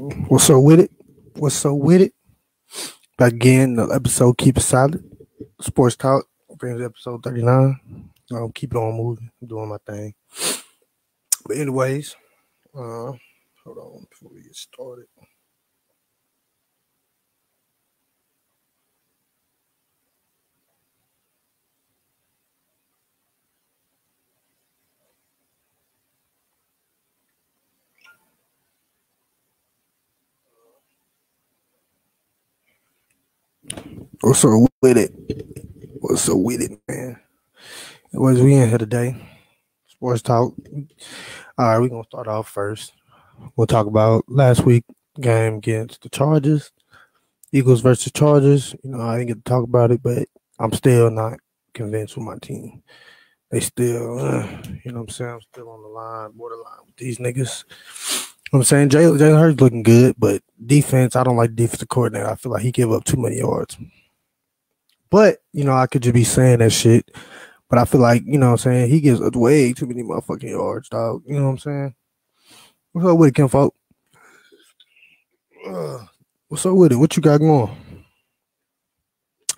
What's up with it? What's up with it? Again, the episode Keep It Solid. Sports Talk brings episode 39. I'll keep it on moving, doing my thing. But anyways, uh hold on before we get started. What's up with it? What's up with it, man? Anyways, we in here today. Sports talk. All right, we're gonna start off first. We'll talk about last week game against the Chargers. Eagles versus Chargers. You know, I didn't get to talk about it, but I'm still not convinced with my team. They still, uh, you know what I'm saying? I'm still on the line, borderline with these niggas. I'm saying Jalen Jalen Hurts looking good, but defense, I don't like defensive coordinator. I feel like he give up too many yards. But, you know, I could just be saying that shit. But I feel like, you know what I'm saying, he gives way too many motherfucking yards, dog. You know what I'm saying? What's up with it, Kim Folk? Uh, what's up with it? What you got going?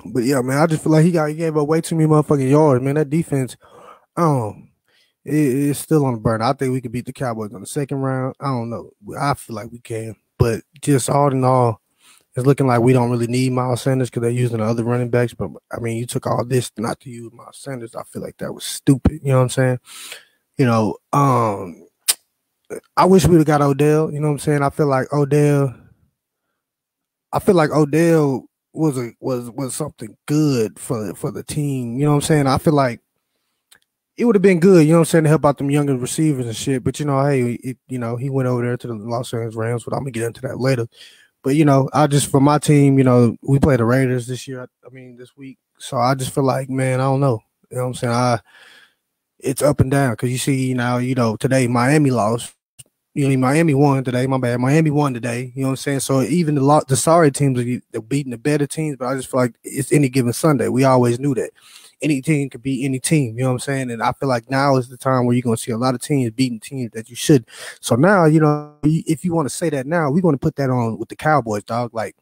But yeah, man, I just feel like he got he gave up way too many motherfucking yards, man. That defense, um, it, it's still on the burn. I think we could beat the Cowboys on the second round. I don't know. I feel like we can, but just all in all, it's looking like we don't really need Miles Sanders because they're using the other running backs. But I mean, you took all this not to use Miles Sanders. I feel like that was stupid. You know what I'm saying? You know, um, I wish we'd have got Odell. You know what I'm saying? I feel like Odell. I feel like Odell was a was was something good for for the team. You know what I'm saying? I feel like it would have been good, you know what I'm saying, to help out them younger receivers and shit. But you know, hey, it, you know, he went over there to the Los Angeles Rams, but I'm gonna get into that later. But you know, I just for my team, you know, we play the Raiders this year. I mean, this week. So I just feel like, man, I don't know. You know what I'm saying? I it's up and down because you see now, you know, today Miami lost. You know, Miami won today. My bad. Miami won today. You know what I'm saying? So even the lot, the sorry teams are beating the better teams, but I just feel like it's any given Sunday. We always knew that any team could beat any team. You know what I'm saying? And I feel like now is the time where you're going to see a lot of teams beating teams that you should. So now, you know, if you want to say that now, we're going to put that on with the Cowboys, dog. Like,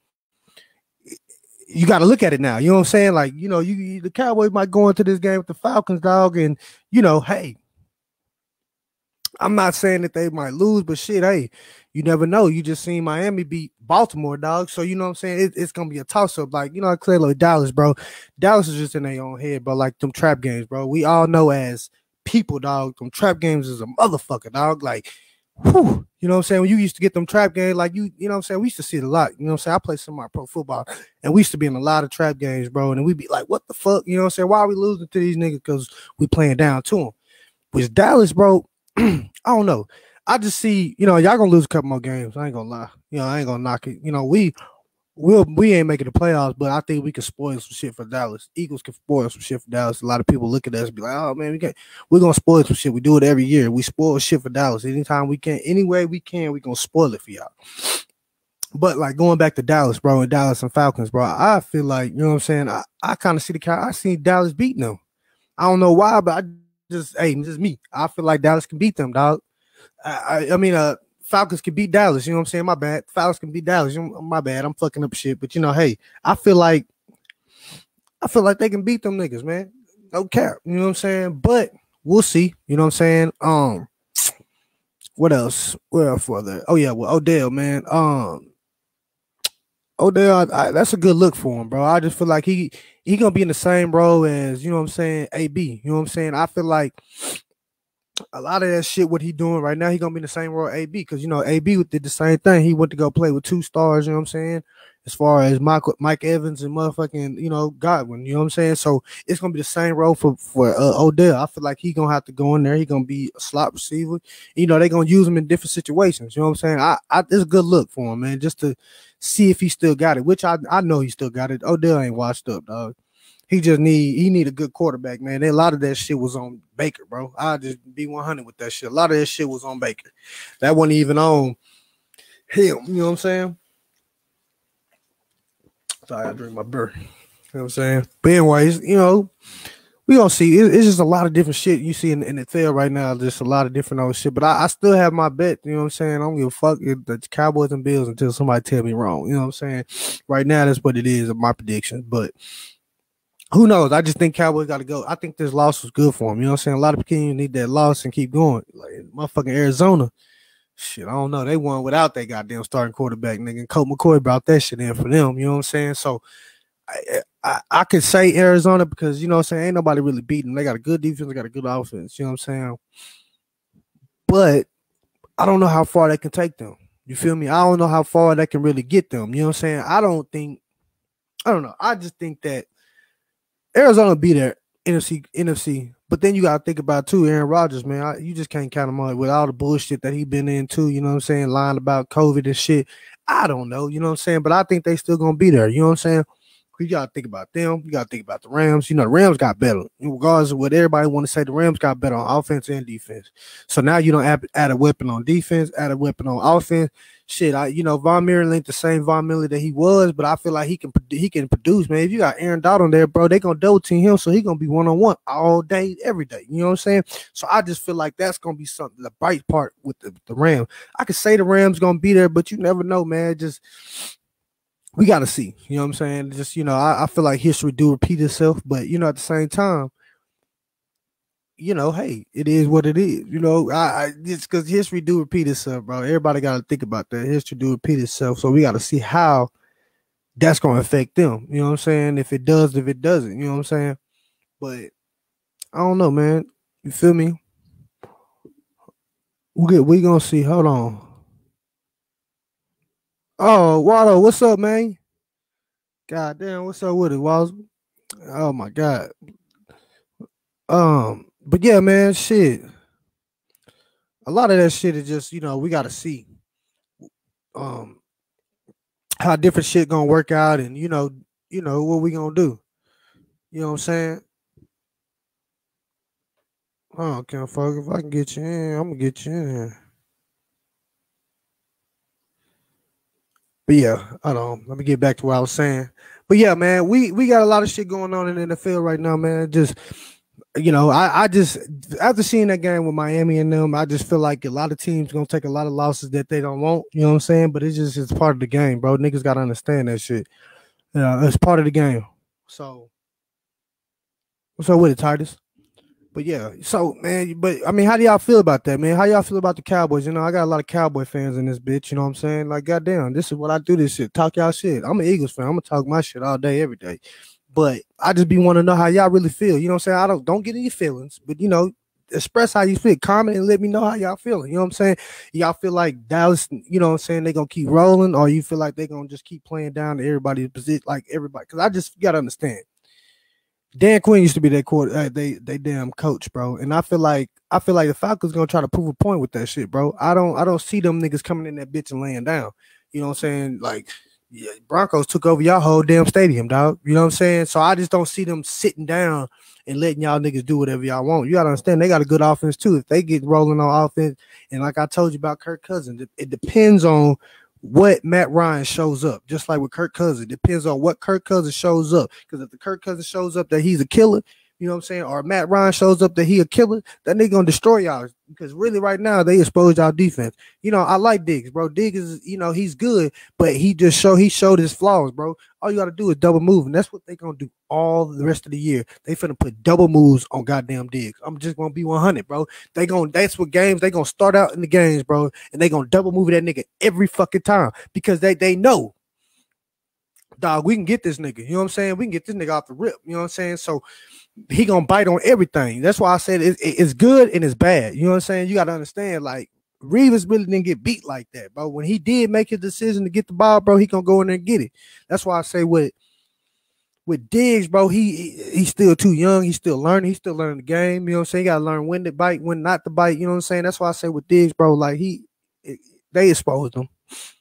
you got to look at it now. You know what I'm saying? Like, you know, you the Cowboys might go into this game with the Falcons, dog, and you know, hey, I'm not saying that they might lose, but shit, hey, you never know. You just seen Miami beat Baltimore, dog. So you know what I'm saying? It, it's gonna be a toss up. Like you know, I clearly like Dallas, bro. Dallas is just in their own head, bro. Like them trap games, bro. We all know as people, dog. Them trap games is a motherfucker, dog. Like, whew, you know what I'm saying? When you used to get them trap games, like you, you know what I'm saying? We used to see it a lot. You know what I'm saying? I played some of my pro football, and we used to be in a lot of trap games, bro. And we'd be like, what the fuck? You know what I'm saying? Why are we losing to these niggas? Because we playing down to them. With Dallas, bro, I don't know. I just see, you know, y'all gonna lose a couple more games. I ain't gonna lie. You know, I ain't gonna knock it. You know, we we'll we ain't making the playoffs, but I think we can spoil some shit for Dallas. Eagles can spoil some shit for Dallas. A lot of people look at us and be like, oh man, we can we're gonna spoil some shit. We do it every year. We spoil shit for Dallas. Anytime we can, any way we can, we gonna spoil it for y'all. But like going back to Dallas, bro, and Dallas and Falcons, bro, I feel like, you know what I'm saying? I, I kind of see the cow. I seen Dallas beating them. I don't know why, but I just hey, just me. I feel like Dallas can beat them, dog. I, I mean, uh, Falcons can beat Dallas. You know what I'm saying? My bad. Falcons can beat Dallas. You know, my bad. I'm fucking up shit. But you know, hey, I feel like I feel like they can beat them niggas, man. No cap. You know what I'm saying? But we'll see. You know what I'm saying? Um, what else? Where for that? Oh yeah, well Odell, man. Um, Odell, I, that's a good look for him, bro. I just feel like he he gonna be in the same role as you know what I'm saying, AB. You know what I'm saying? I feel like a lot of that shit, what he doing right now, he gonna be in the same role AB because you know AB did the same thing. He went to go play with two stars. You know what I'm saying? As far as Mike Mike Evans and motherfucking you know Godwin. You know what I'm saying? So it's gonna be the same role for for uh, Odell. I feel like he gonna have to go in there. He gonna be a slot receiver. You know they gonna use him in different situations. You know what I'm saying? I, I it's a good look for him, man, just to see if he still got it. Which I I know he still got it. Odell ain't washed up, dog he just need he need a good quarterback, man. a lot of that shit was on Baker, bro. I just be 100 with that shit. A lot of that shit was on Baker. That wasn't even on him. You know what I'm saying? Sorry, I drink my beer. You know what I'm saying? But anyways, you know, we gonna see. It, it's just a lot of different shit you see in, in the NFL right now. Just a lot of different old shit. But I, I, still have my bet. You know what I'm saying? I don't give a fuck the Cowboys and Bills until somebody tell me wrong. You know what I'm saying? Right now, that's what it is. My prediction, but. Who knows? I just think Cowboys got to go. I think this loss was good for them. You know what I'm saying? A lot of people need that loss and keep going. Like motherfucking Arizona, shit, I don't know. They won without that goddamn starting quarterback, nigga. And Colt McCoy brought that shit in for them. You know what I'm saying? So I, I, I could say Arizona because you know what I'm saying ain't nobody really beating. them. They got a good defense, they got a good offense. You know what I'm saying? But I don't know how far they can take them. You feel me? I don't know how far they can really get them. You know what I'm saying? I don't think. I don't know. I just think that Arizona be there NFC NFC. But then you gotta think about too, Aaron Rodgers, man. I, you just can't count him out with all the bullshit that he been into. You know what I'm saying? Lying about COVID and shit. I don't know. You know what I'm saying? But I think they still gonna be there. You know what I'm saying? You gotta think about them. You gotta think about the Rams. You know, the Rams got better. Regardless of what everybody want to say, the Rams got better on offense and defense. So now you don't add, add a weapon on defense, add a weapon on offense. Shit, I you know Von Miller ain't the same Von Miller that he was, but I feel like he can he can produce, man. If you got Aaron Donald there, bro, they gonna double team him, so he gonna be one on one all day, every day. You know what I'm saying? So I just feel like that's gonna be something the bright part with the, the Rams. I could say the Rams gonna be there, but you never know, man. Just we got to see. You know what I'm saying? Just you know, I, I, feel like history do repeat itself, but you know, at the same time, you know, hey, it is what it is. You know, I, I it's because history do repeat itself, bro. Everybody got to think about that. History do repeat itself, so we got to see how that's going to affect them. You know what I'm saying? If it does, if it doesn't, you know what I'm saying? But I don't know, man. You feel me? We get we gonna see. Hold on. Oh, Waldo, what's up, man? God damn, what's up with it, Waldo? Oh my god. Um, but yeah, man, shit. A lot of that shit is just, you know, we gotta see um how different shit gonna work out and you know, you know, what we gonna do. You know what I'm saying? Oh, can't fuck if I can get you in, I'm gonna get you in. But yeah, I don't. Let me get back to what I was saying. But yeah, man, we we got a lot of shit going on in the NFL right now, man. Just you know, I, I just after seeing that game with Miami and them, I just feel like a lot of teams gonna take a lot of losses that they don't want. You know what I'm saying? But it's just it's part of the game, bro. Niggas gotta understand that shit. Yeah, it's part of the game. So, what's up with it, Titus? But yeah, so man, but I mean, how do y'all feel about that, man? How y'all feel about the Cowboys? You know, I got a lot of Cowboy fans in this bitch. You know what I'm saying? Like, goddamn, this is what I do. This shit, talk y'all shit. I'm an Eagles fan. I'm gonna talk my shit all day, every day. But I just be want to know how y'all really feel. You know what I'm saying? I don't don't get any feelings, but you know, express how you feel. Comment and let me know how y'all feeling. You know what I'm saying? Y'all feel like Dallas, you know what I'm saying, they gonna keep rolling, or you feel like they gonna just keep playing down to everybody's position, like everybody. Cause I just gotta understand. Dan Quinn used to be their quarter, uh, they they damn coach, bro. And I feel like I feel like the Falcons gonna try to prove a point with that shit, bro. I don't I don't see them niggas coming in that bitch and laying down. You know what I'm saying? Like Broncos took over y'all whole damn stadium, dog. You know what I'm saying? So I just don't see them sitting down and letting y'all niggas do whatever y'all want. You gotta understand they got a good offense too. If they get rolling on offense, and like I told you about Kirk Cousins, it, depends on what Matt Ryan shows up, just like with Kirk Cousins. it Depends on what Kirk Cousins shows up. Because if the Kirk Cousins shows up that he's a killer, you know what I'm saying, or Matt Ryan shows up that he a killer, then they gonna destroy y'all. Because really, right now they exposed our defense. You know, I like Diggs, bro. Diggs is, you know, he's good, but he just show he showed his flaws, bro. All you gotta do is double move, and that's what they gonna do all the rest of the year. They finna put double moves on goddamn Diggs. I'm just gonna be 100, bro. They gonna that's what games they gonna start out in the games, bro, and they gonna double move that nigga every fucking time because they they know dog, we can get this nigga. You know what I'm saying? We can get this nigga off the rip. You know what I'm saying? So he gonna bite on everything. That's why I said it, it, it's good and it's bad. You know what I'm saying? You gotta understand, like Revis really didn't get beat like that, but when he did make his decision to get the ball, bro, he gonna go in there and get it. That's why I say with with Diggs, bro, he, he he's still too young. He's still learning. He's still learning the game. You know what I'm saying? You gotta learn when to bite, when not to bite. You know what I'm saying? That's why I say with Diggs, bro, like he they exposed him.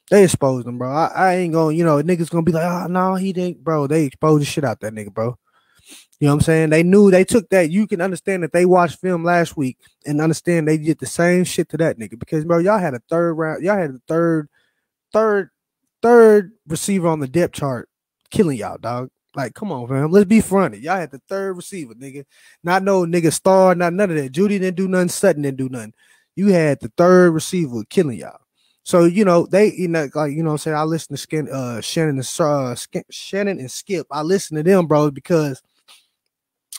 They exposed him, bro. I, I ain't gonna, you know, niggas gonna be like, ah, oh no, he didn't, bro. They exposed the shit out that nigga, bro. You know what I'm saying? They knew they took that. You can understand that they watched film last week and understand they did the same shit to that nigga because bro, y'all had a third round, y'all had a third, third, third receiver on the depth chart killing y'all, dog. Like, come on, fam. Let's be fronted. Y'all had the third receiver, nigga. Not no nigga star, not none of that. Jeudy didn't do nothing. Sutton didn't do nothing. You had the third receiver killing y'all. So you know they, you know, like you know, I'm saying I listen to Skin, uh, Shannon and uh, Shannon and Skip. I listen to them, bro, because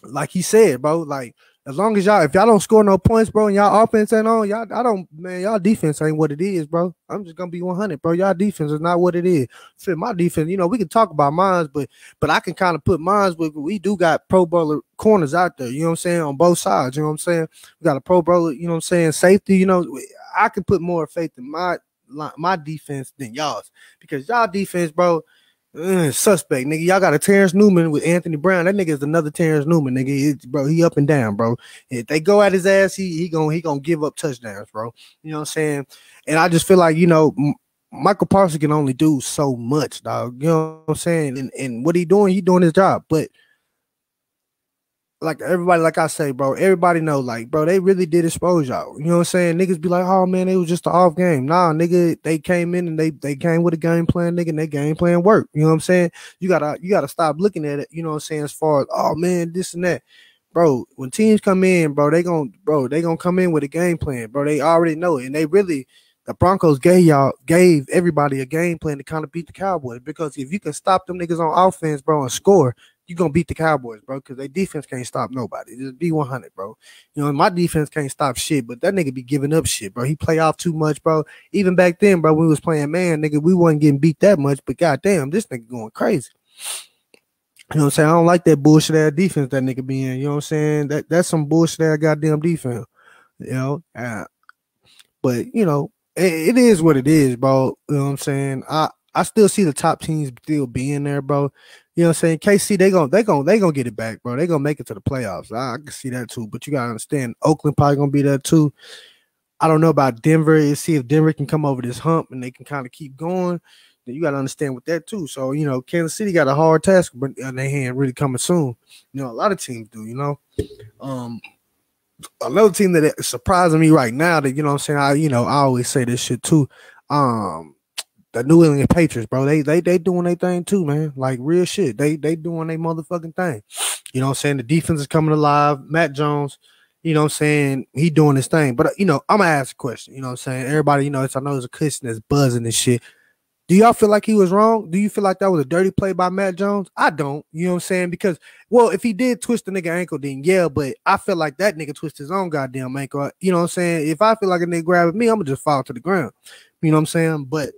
like he said, bro, like as long as y'all, if y'all don't score no points, bro, and y'all offense ain't on, y'all, I don't, man, y'all defense ain't what it is, bro. I'm just gonna be 100, bro. Y'all defense is not what it is. Fit my defense, you know, we can talk about mines, but but I can kind of put mines with. We do got Pro Bowler corners out there, you know what I'm saying, on both sides. You know what I'm saying? We got a Pro Bowler, you know what I'm saying, safety. You know, I can put more faith in my my defense than y'all's because y'all defense, bro uh, suspect, nigga. Y'all got a Terence Newman with Anthony Brown. That nigga is another Terence Newman, nigga. Bro, he up and down, bro. If they go at his ass, he he gonna he gonna give up touchdowns, bro. You know what I'm saying? And I just feel like you know. Micah Parsons can only do so much, dog. You know what I'm saying? And and what he doing, he doing his job. But like everybody, like I say, bro, everybody know, like, bro, they really did expose y'all. You know what I'm saying? Niggas be like, oh man, it was just an off game. Nah, nigga, they came in and they they came with a game plan, nigga, and their game plan worked. You know what I'm saying? You gotta you gotta stop looking at it, you know what I'm saying, as far as oh man, this and that. Bro, when teams come in, bro, they gonna bro, they gonna come in with a game plan, bro. They already know it. And they really the Broncos gave y'all gave everybody a game plan to kind of beat the Cowboys because if you can stop them niggas on offense, bro, and score, you're gonna beat the Cowboys, bro, because their defense can't stop nobody. Just be 100, bro. You know, my defense can't stop shit, but that nigga be giving up shit, bro. He play off too much, bro. Even back then, bro, we was playing man, nigga, we wasn't getting beat that much, but goddamn, this nigga going crazy. You know what I'm saying? I don't like that bullshit ass defense that nigga be in. You know what I'm saying? That that's some bullshit ass goddamn defense. You know, uh, but you know, it, it is what it is, bro. You know what I'm saying? I I still see the top teams still being there, bro. You know what I'm saying? KC, they gonna they gonna they gonna get it back, bro. They gonna make it to the playoffs. I, I can see that too. But you gotta understand, Oakland probably gonna be there too. I don't know about Denver. See if Denver can come over this hump and they can kind of keep going. Then you gotta understand with that too. So you know, Kansas City got a hard task on their hand, really coming soon. You know, a lot of teams do. You know, um, another team that is surprising me right now that you know I'm saying. I you know I always say this shit too. Um, the New England Patriots, bro. They they they doing their thing too, man. Like real shit. They they doing their motherfucking thing. You know what I'm saying? The defense is coming alive. Mac Jones, you know what I'm saying? He doing his thing. But uh, you know, I'm gonna ask a question. You know what I'm saying? Everybody, you know, it's I know there's a question that's buzzing and shit. Do y'all feel like he was wrong? Do you feel like that was a dirty play by Mac Jones? I don't. You know what I'm saying? Because well, if he did twist the nigga ankle, then yeah, but I feel like that nigga twist his own goddamn ankle. You know what I'm saying? If I feel like a nigga grabbing me, I'm gonna just fall to the ground. You know what I'm saying? But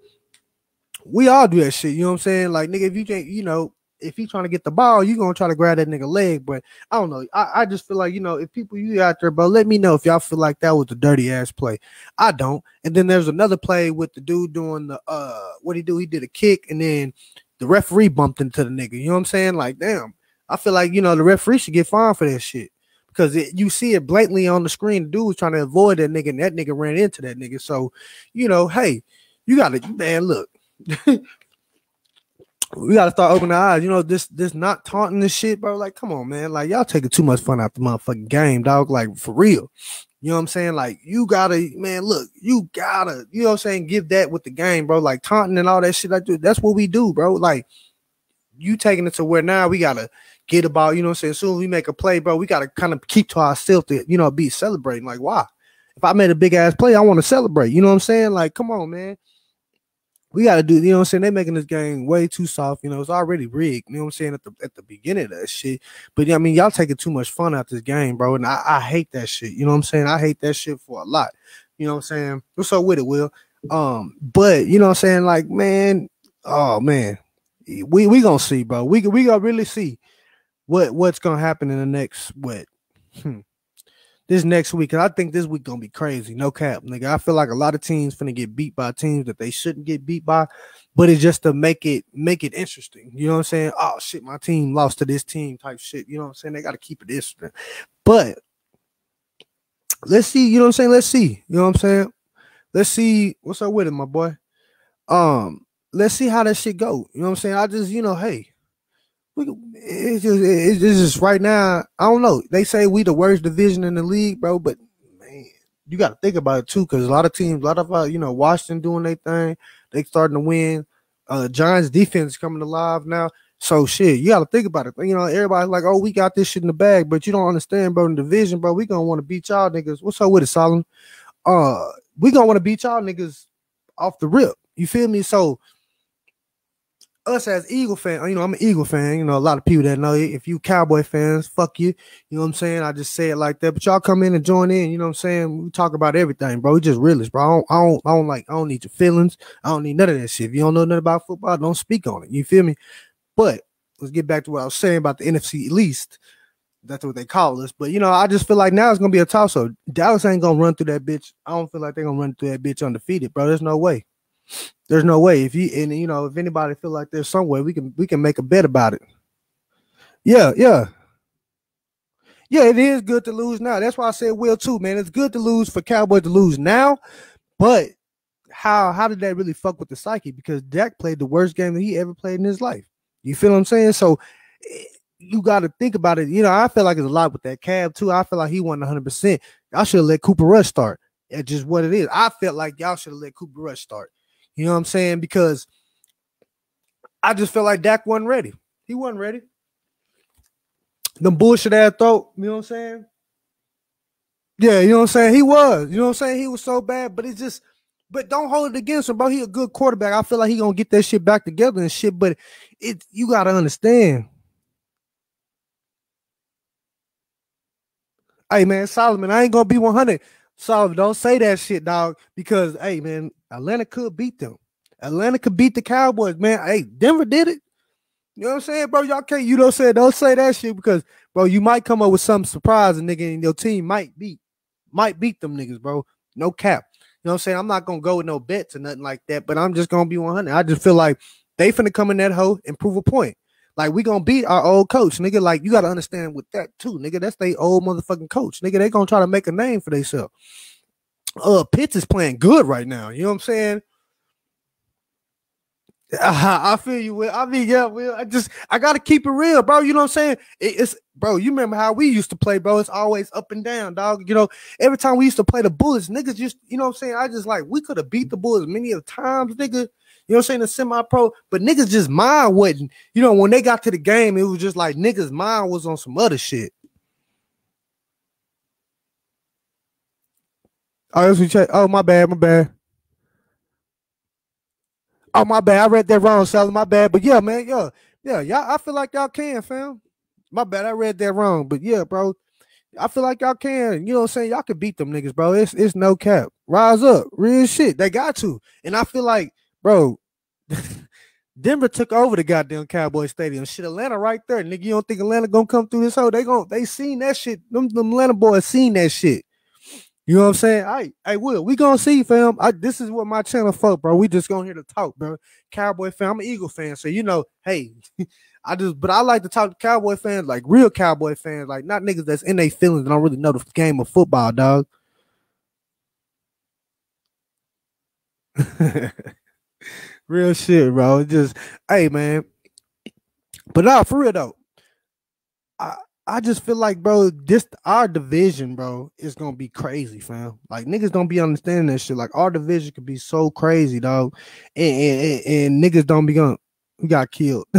we all do that shit. You know what I'm saying? Like, nigga, if you can't, you know, if he's trying to get the ball, you gonna try to grab that nigga leg. But I don't know. I, I just feel like, you know, if people you out there, bro, let me know if y'all feel like that was a dirty ass play. I don't. And then there's another play with the dude doing the uh what he do? He did a kick and then the referee bumped into the nigga. You know what I'm saying? Like, damn. I feel like, you know, the referee should get fined for that shit. Because it, you see it blatantly on the screen. The dude was trying to avoid that nigga, and that nigga ran into that nigga. So, you know, hey, you gotta man, look, we gotta start opening our eyes. You know, this this not taunting this shit, bro. Like, come on, man. Like, y'all taking too much fun out the motherfucking game, dog. Like, for real. You know what I'm saying? Like, you gotta, man, look, you gotta, you know what I'm saying? Give that with the game, bro. Like taunting and all that shit. Like, dude, that's what we do, bro. Like, you taking it to where now we gotta get about, you know what I'm saying? As soon as we make a play, bro, we gotta kind of keep to ourselves to, you know, be celebrating. Like, why? If I made a big ass play, I want to celebrate. You know what I'm saying? Like, come on, man we got to do, you know what I'm saying? They're making this game way too soft. You know, it's already rigged. You know what I'm saying? At the at the beginning of that shit. But I mean, y'all taking too much fun out this game, bro. And I, I hate that shit. You know what I'm saying? I hate that shit for a lot. You know what I'm saying? What's up with it, Will? Um, but you know what I'm saying? Like, man, oh man, we we gonna see, bro. We we gonna really see what what's gonna happen in the next what hmm, this next week. And I think this week gonna be crazy. No cap, nigga. I feel like a lot of teams finna get beat by teams that they shouldn't get beat by, but it's just to make it make it interesting. You know what I'm saying? Oh shit, my team lost to this team type shit. You know what I'm saying? They gotta keep it interesting. But let's see, you know what I'm saying? Let's see. You know what I'm saying? Let's see what's up with it, my boy. Um, let's see how that shit go. You know what I'm saying? I just, you know, hey, it's just it's just right now. I don't know. They say we the worst division in the league, bro. But man, you got to think about it too, because a lot of teams, a lot of uh, you know, Washington doing their thing. They starting to win. Uh, Giants defense coming alive now. So shit, you gotta think about it. You know, everybody's like, oh, we got this shit in the bag, but you don't understand, bro. In the division, bro, we gonna want to beat y'all niggas. What's up with it, Solomon? Uh, we gonna want to beat y'all niggas off the rip. You feel me? So us as Eagle fan, you know, I'm an Eagle fan. You know, a lot of people that know if you Cowboy fans, fuck you. You know what I'm saying? I just say it like that. But y'all come in and join in. You know what I'm saying? We talk about everything, bro. We just realists, bro. I don't, I don't, I don't like, I don't need your feelings. I don't need none of that shit. If you don't know nothing about football, don't speak on it. You feel me? But let's get back to what I was saying about the NFC least. That's what they call us. But you know, I just feel like now it's gonna be a toss up. Dallas ain't gonna run through that bitch. I don't feel like they're gonna run through that bitch undefeated, bro. There's no way. There's no way. If you and you know, if anybody feel like there's some way, we can we can make a bet about it. Yeah, yeah. Yeah, it is good to lose now. That's why I said will too, man. It's good to lose for Cowboys to lose now, but how how did that really fuck with the psyche? Because Dak played the worst game that he ever played in his life. You feel what I'm saying? So eh, you got to think about it. You know, I feel like it's a lot with that cab too. I feel like he won 100. percent I should have let Cooper Rush start. That's just what it is. I felt like y'all should have let Cooper Rush start. You know what I'm saying? Because I just felt like Dak wasn't ready. He wasn't ready. The bullshit ass throat, you know what I'm saying? Yeah, you know what I'm saying? He was, you know what I'm saying? He was so bad, but it's just, but don't hold it against him, bro. He a good quarterback. I feel like he gonna get that shit back together and shit, but it you gotta understand. Hey man, Solomon, I ain't gonna be 100. Solomon, don't say that shit, dog, because hey man, Atlanta could beat them. Atlanta could beat the Cowboys, man. Hey, Denver did it. You know what I'm saying, bro? Y'all can't, you don't say don't say that shit because bro, you might come up with some surprise and nigga and your team might beat might beat them niggas, bro. No cap. You know what I'm saying? I'm not gonna go with no bets or nothing like that, but I'm just gonna be 100. I just feel like they finna come in that hoe and prove a point. Like we gonna beat our old coach, nigga. Like you gotta understand with that too, nigga. That's they old motherfucking coach, nigga. They gonna try to make a name for themselves uh Pitts is playing good right now. You know what I'm saying? I, feel you. Will. I mean, yeah, Will. I just I gotta keep it real, bro. You know what I'm saying? It, it's bro. You remember how we used to play, bro? It's always up and down, dog. You know, every time we used to play the Bullets, niggas just you know what I'm saying. I just like we could have beat the Bullets many of the times, nigga. You know what I'm saying? The semi-pro, but niggas just mind wasn't. You know, when they got to the game, it was just like niggas' mind was on some other shit. Oh, that's what check. Oh, my bad, my bad. Oh, my bad. I read that wrong, Sally. My bad. But yeah, man, yeah, yeah, y'all. I feel like y'all can, fam. My bad. I read that wrong. But yeah, bro. I feel like y'all can. You know what I'm saying? Y'all can beat them niggas, bro. It's it's no cap. Rise up. Real shit. They got to. And I feel like, bro, Denver took over the goddamn Cowboy Stadium. Shit, Atlanta right there. Nigga, you don't think Atlanta gonna come through this hole? They going they seen that shit. Them, them Atlanta boys seen that shit. You know what I'm saying? I, I will. We gonna see, fam. I, this is what my channel for, bro. We just gonna hear the talk, bro. Cowboy fan. I'm an Eagle fan, so you know, hey, I just, but I like to talk to Cowboy fans, like real Cowboy fans, like not niggas that's in their feelings and don't really know the game of football, dog. real shit, bro. Just, hey, man. But nah, for real though, I I just feel like, bro, this our division, bro, is gonna be crazy, fam. Like niggas don't be understanding that shit. Like our division could be so crazy, dog, and and, and, and niggas don't be going. We got killed.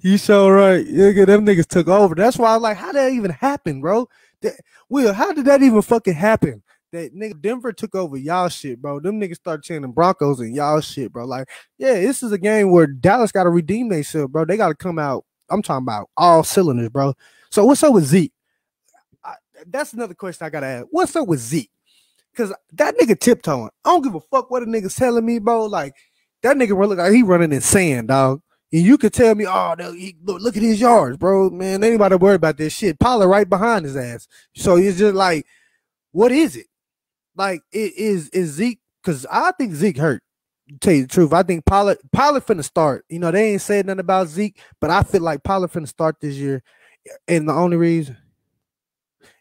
you so right. Nigga, them niggas took over. That's why I was like, how did that even happen, bro? That, Will, how did that even fucking happen? That nigga Denver took over y'all shit, bro. Them niggas start chanting Broncos and y'all shit, bro. Like, yeah, this is a game where Dallas got to redeem themselves, bro. They got to come out I'm talking about all cylinders, bro. So what's up with Zeke? I, that's another question I gotta ask. What's up with Zeke? Cause that nigga tiptoeing. I don't give a fuck what a nigga's telling me, bro. Like that nigga look like he running in sand, dog. And you could tell me, oh, no, he, look, look at his yards, bro. Man, anybody worry about this shit? Pollard right behind his ass. So it's just like, what is it? Like, it is is Zeke? Because I think Zeke hurt tell you the truth, I think Pollard Pollard finna start. You know, they ain't said nothing about Zeke, but I feel like Pollard finna start this year. And the only reason,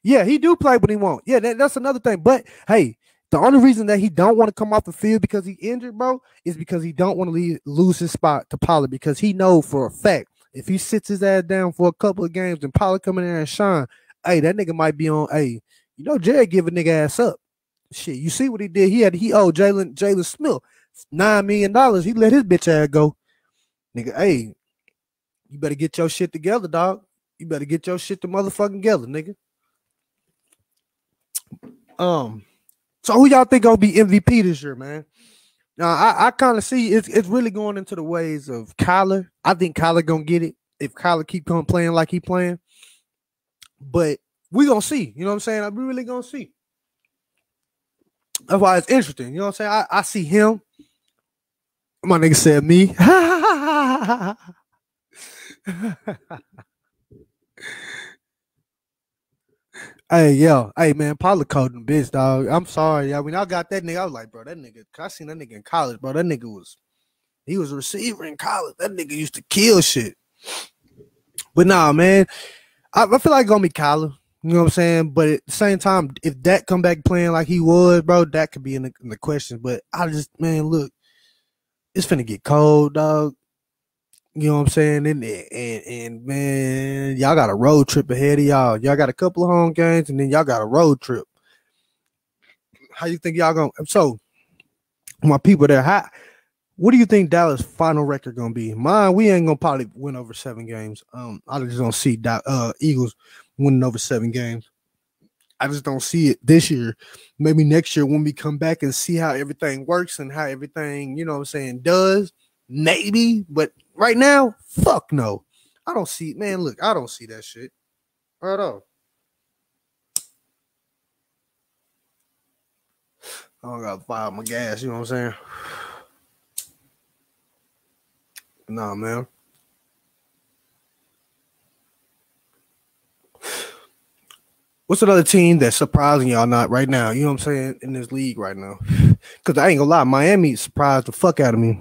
yeah, he do play, but he won't. Yeah, that, that's another thing. But hey, the only reason that he don't want to come off the field because he injured, bro, is because he don't want to lose his spot to Pollard because he know for a fact if he sits his ass down for a couple of games and Pollard come in there and shine, hey, that nigga might be on. Hey, you know, Jared give a nigga ass up. Shit, you see what he did? He had he owed Jaylon Jaylon Smith nine million dollars. He let his bitch ass go. nigga, hey, you better get your shit together, dog. You better get your shit to motherfucking together, nigga. Um, so who y'all think gonna be MVP this year, man? Now I, I kind of see it's it's really going into the ways of Kyler. I think Kyler gonna get it if Kyler keep coming playing like he playing. But we gonna see. You know what I'm saying? We really gonna see. That's why it's interesting. You know what I'm saying? I, I see him. My nigga said me. Hey, yo, hey man, coding bitch, dog. I'm sorry. I mean, I got that nigga. I was like, bro, that nigga, I seen that nigga in college, bro. That nigga was he was a receiver in college. That nigga used to kill shit. But nah, man, I, I feel like gonna be Kyler. You know what I'm saying? But at the same time, if that come back playing like he was, bro, that could be in the, in the question. But I just, man, look, it's finna get cold, dog. You know what I'm saying? And, and and man, y'all got a road trip ahead of y'all. Y'all got a couple of home games, and then y'all got a road trip. How you think y'all gonna? So, my people there, how? What do you think Dallas' final record gonna be? Mine, we ain't gonna probably win over seven games. Um, I just don't see uh Eagles winning over seven games. I just don't see it this year. Maybe next year when we come back and see how everything works and how everything, you know what I'm saying, does. Maybe, but Right now, fuck no. I don't see, man. Look, I don't see that shit. Right on. I don't got to fire my gas, you know what I'm saying? Nah, man. What's another team that's surprising y'all not right now? You know what I'm saying? In this league right now. Cause I ain't gonna lie, Miami surprised the fuck out of me.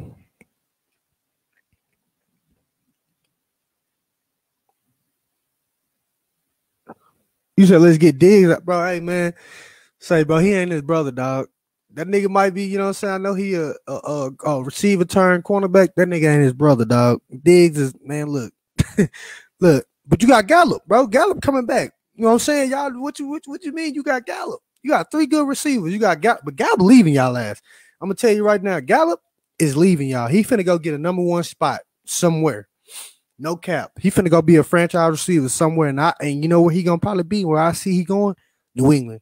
You said let's get Diggs, bro. Hey man, say bro, he ain't his brother, dog. That nigga might be, you know what I'm saying? I know he a, a, a, a receiver turn cornerback. That nigga ain't his brother, dog. Diggs is man, look, look. But you got Gallup, bro. Gallup coming back. You know what I'm saying? Y'all, what you what, what you mean? You got Gallup. You got three good receivers. You got Gallup, but Gallup leaving y'all ass. I'm gonna tell you right now, Gallup is leaving y'all. He finna go get a number one spot somewhere. No cap. He finna go be a franchise receiver somewhere, and I and you know where he gonna probably be. Where I see he going, New England.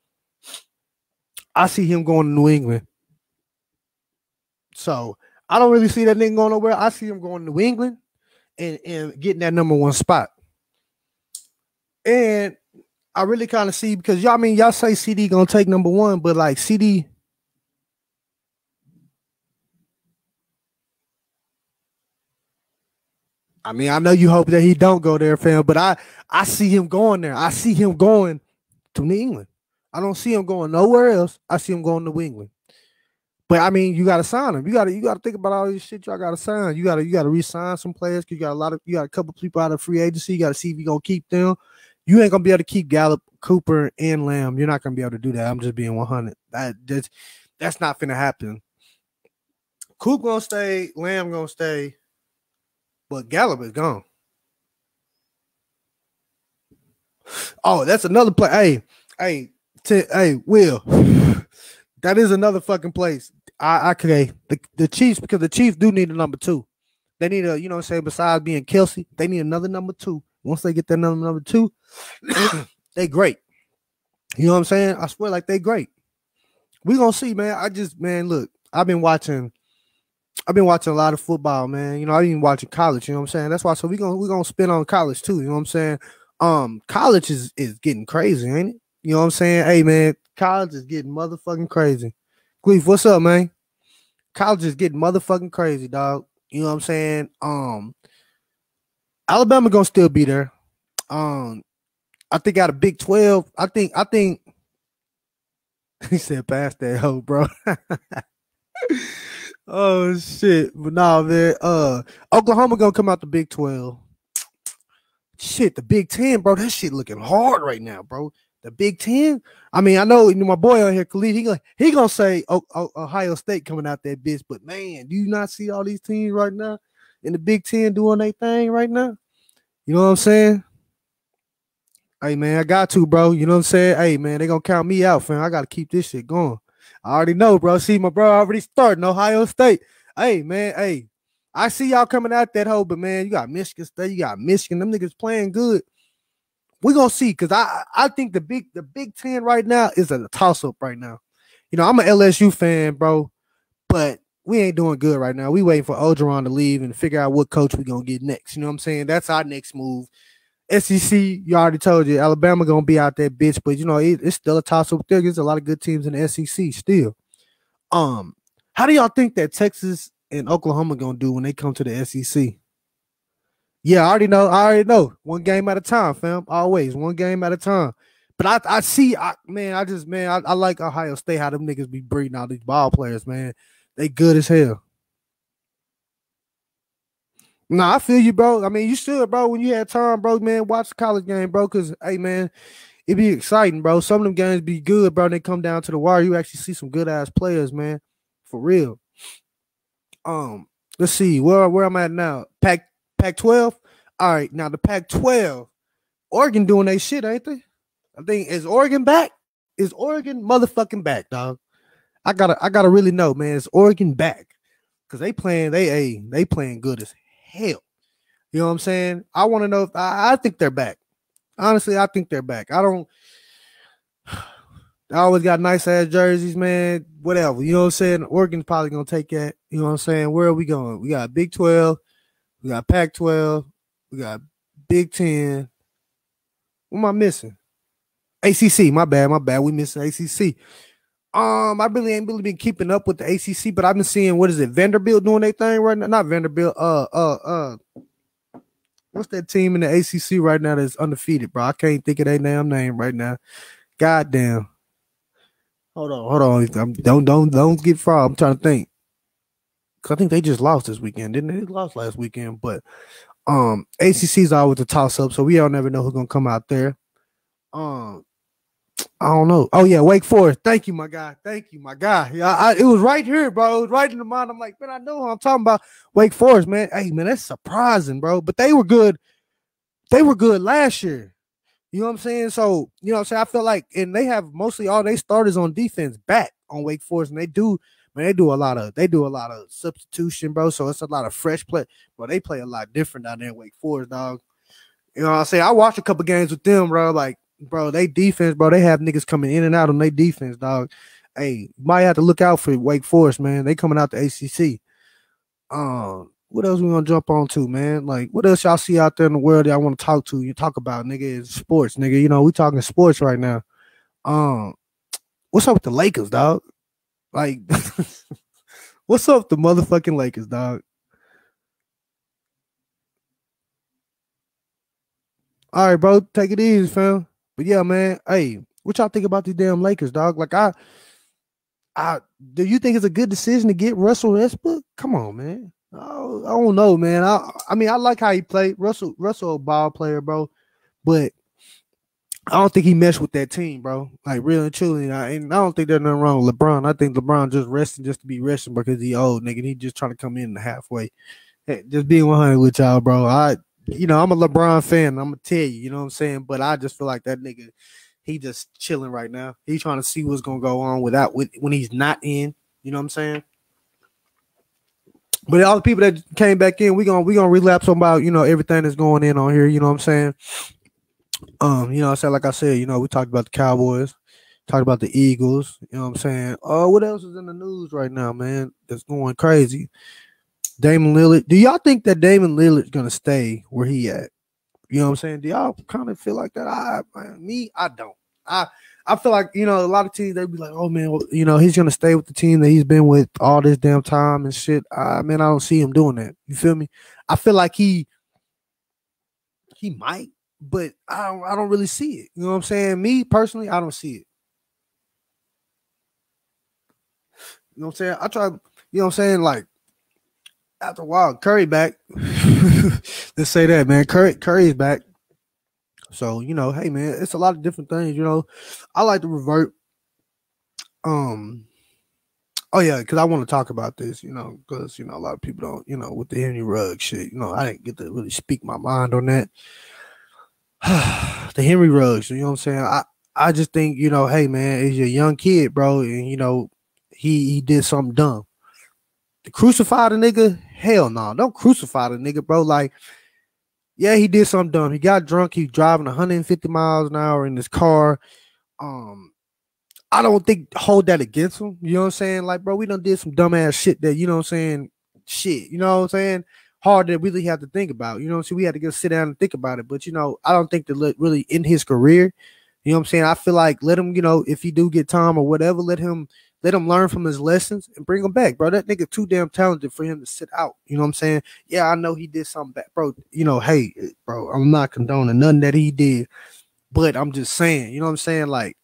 I see him going to New England. So I don't really see that nigga going nowhere. I see him going to New England and, and getting that number one spot. And I really kind of see because y'all I mean y'all say CeeDee gonna take number one, but like CeeDee I mean, I know you hope that he don't go there, fam, but I I see him going there. I see him going to New England. I don't see him going nowhere else. I see him going to New England. But I mean, you got to sign him. You got to you got to think about all this shit y'all got to sign. You got to you got to re-sign some players. Cause you got a lot of you got a couple people out of free agency. You got to see if you gonna keep them. You ain't gonna be able to keep Gallup, Cooper, and Lamb. You're not gonna be able to do that. I'm just being 100. That that's that's not gonna happen. Coop gonna stay. Lamb gonna stay. But Gallup is gone. Oh, that's another play. Hey, hey, t- hey, Will. that is another fucking place. I okay. The, the Chiefs, because the Chiefs do need a number two. They need a, you know saying, besides being Kelce, they need another number two. Once they get that number number two, they great. You know what I'm saying? I swear, like they great. We gonna see, man. I just, man, look, I've been watching I've been watching a lot of football, man. You know, I've been watching college, you know what I'm saying? That's why so we gonna we gonna spin on college too, you know what I'm saying? Um, college is is getting crazy, ain't it? You know what I'm saying? Hey man, college is getting motherfucking crazy. Cleve, what's up, man? College is getting motherfucking crazy, dog. You know what I'm saying? Um Alabama gonna still be there. Um, I think out of Big 12, I think I think he said pass that hoe, bro. Oh shit. But nah, man. Uh Oklahoma gonna come out the Big 12. Shit, the Big Ten, bro. That shit looking hard right now, bro. The Big Ten. I mean, I know my boy on here, Khalid, he gonna he gonna say oh, Ohio State coming out that bitch, but man, do you not see all these teams right now in the Big Ten doing their thing right now? You know what I'm saying? Hey man, I got to, bro. You know what I'm saying? Hey man, they gonna count me out, fam. I gotta keep this shit going. I already know, bro. See, my bro already starting Ohio State. Hey, man, hey, I see y'all coming out that hole, but man, you got Michigan State, you got Michigan, them niggas playing good. We're gonna see because I I think the big the Big Ten right now is a toss up right now. You know, I'm an LSU fan, bro, but we ain't doing good right now. We waiting for Orgeron to leave and figure out what coach we gonna get next. You know what I'm saying? That's our next move. SEC, you already told you, Alabama gonna be out there, bitch. But you know, it, it's still a toss up there. There's a lot of good teams in the SEC still. Um, how do y'all think that Texas and Oklahoma gonna do when they come to the SEC? Yeah, I already know. I already know. One game at a time, fam. Always one game at a time. But I, I see, I man, I just man, I, I like Ohio State. How them niggas be breeding all these ball players, man. They good as hell. Nah, I feel you, bro. I mean, you should, bro. When you had time, bro, man, watch the college game, bro. Cause hey, man, it be exciting, bro. Some of them games be good, bro. They come down to the wire. You actually see some good ass players, man. For real. Um, let's see where where I'm at now. Pac Pac 12. All right, now the Pac 12. Oregon doing that shit, ain't they? I think is Oregon back? Is Oregon motherfucking back, dog? I gotta I gotta really know, man. Is Oregon back? Cause they playing they a they playing good as hell. You know what I'm saying? I want to know if I, I think they're back. Honestly, I think they're back. I don't. I always got nice ass jerseys, man. Whatever. You know what I'm saying? Oregon's probably gonna take that. You know what I'm saying? Where are we going? We got Big 12, we got Pac 12, we got Big 10. What am I missing? ACC, my bad, my bad. We missing ACC. Um, I really ain't really been keeping up with the ACC, but I've been seeing what is it, Vanderbilt doing their thing right now. Not Vanderbilt. Uh, uh, uh. What's that team in the ACC right now that's undefeated, bro? I can't think of their damn name right now. God damn. Hold on, hold on. I'm, don't don't don't get far. I'm trying to think. I think they just lost this weekend, didn't they? They lost last weekend, but um, ACC is always a toss up, so we all never know who's gonna come out there. Um, I don't know. Oh yeah, Wake Forest. Thank you, my guy. Thank you, my guy. Yeah, I, it was right here, bro. It was right in the mind. I'm like, man, I know who I'm talking about. Wake Forest, man. Hey, man, that's surprising, bro. But they were good. They were good last year. You know what I'm saying? So, you know what I'm saying? I feel like, and they have mostly all they starters on defense back on Wake Forest, and they do, man, they do a lot of they do a lot of substitution, bro. So it's a lot of fresh play, but they play a lot different down there in Wake Forest, dog. You know what I'm saying? I watched a couple games with them, bro. Like bro, they defense, bro, they have niggas coming in and out on their defense, dog. Hey, might have to look out for Wake Forest, man. They coming out the ACC. Um, what else we gonna jump on to, man? Like, what else y'all see out there in the world that I want to talk to? You talk about, nigga, is sports, nigga. You know, we talking sports right now. Um, what's up with the Lakers, dog? Like, what's up with the motherfucking Lakers, dog? All right, bro, take it easy, fam. But yeah, man. Hey, what y'all think about these damn Lakers, dog? Like I, I do you think it's a good decision to get Russell Westbrook? Come on, man. Oh, I don't know, man. I I mean, I like how he played. Russell Russell, ball player, bro, but I don't think he meshed with that team, bro. Like really and truly, I, and I don't think there's nothing wrong with LeBron. I think LeBron just resting just to be resting because he old, nigga. He just trying to come in halfway. Hey, just being 100 with y'all, bro. I you know, I'm a LeBron fan. I'm gonna tell you, you know what I'm saying. But I just feel like that nigga, he just chilling right now. He's trying to see what's gonna go on without with when he's not in. You know what I'm saying? But all the people that came back in, we gonna we gonna relapse on about you know everything that's going in on here. You know what I'm saying? Um, you know, I said like I said, you know, we talked about the Cowboys, talked about the Eagles. You know what I'm saying? Oh, what else is in the news right now, man? That's going crazy. Damian Lillard. Do y'all think that Damian Lillard's gonna stay where he at? You know what I'm saying? Do y'all kind of feel like that? I, me, I don't. I I feel like you know a lot of teams they'd be like, oh man, well, you know he's gonna stay with the team that he's been with all this damn time and shit. I mean, I don't see him doing that. You feel me? I feel like he he might, but I don't, I don't really see it. You know what I'm saying? Me personally, I don't see it. You know what I'm saying? I try. You know what I'm saying? Like after a while, Curry back. Let's say that, man. Curry Curry's back. So, you know, hey man, it's a lot of different things, you know. I like to revert. Um oh yeah, because I want to talk about this, you know, because you know, a lot of people don't, you know, with the Henry Rugg shit, you know, I didn't get to really speak my mind on that. the Henry Ruggs, you know what I'm saying? I I just think, you know, hey man, he's a young kid, bro, and you know, he he did something dumb. To crucify the nigga, hell no, don't crucify the nigga, bro. Like, yeah, he did something dumb. He got drunk. He driving 150 miles an hour in his car. Um, I don't think hold that against him. You know what I'm saying? Like, bro, we done did some dumbass shit that you know what I'm saying. Shit, you know what I'm saying? Hard to really have to think about. You know saying? We had to just sit down and think about it. But you know, I don't think that really in his career. You know what I'm saying? I feel like let him, you know, if he do get time or whatever, let him let him learn from his lessons and bring him back, bro. That nigga too damn talented for him to sit out. You know what I'm saying? Yeah, I know he did something bad, bro. You know, hey, bro, I'm not condoning nothing that he did, but I'm just saying, you know what I'm saying? Like,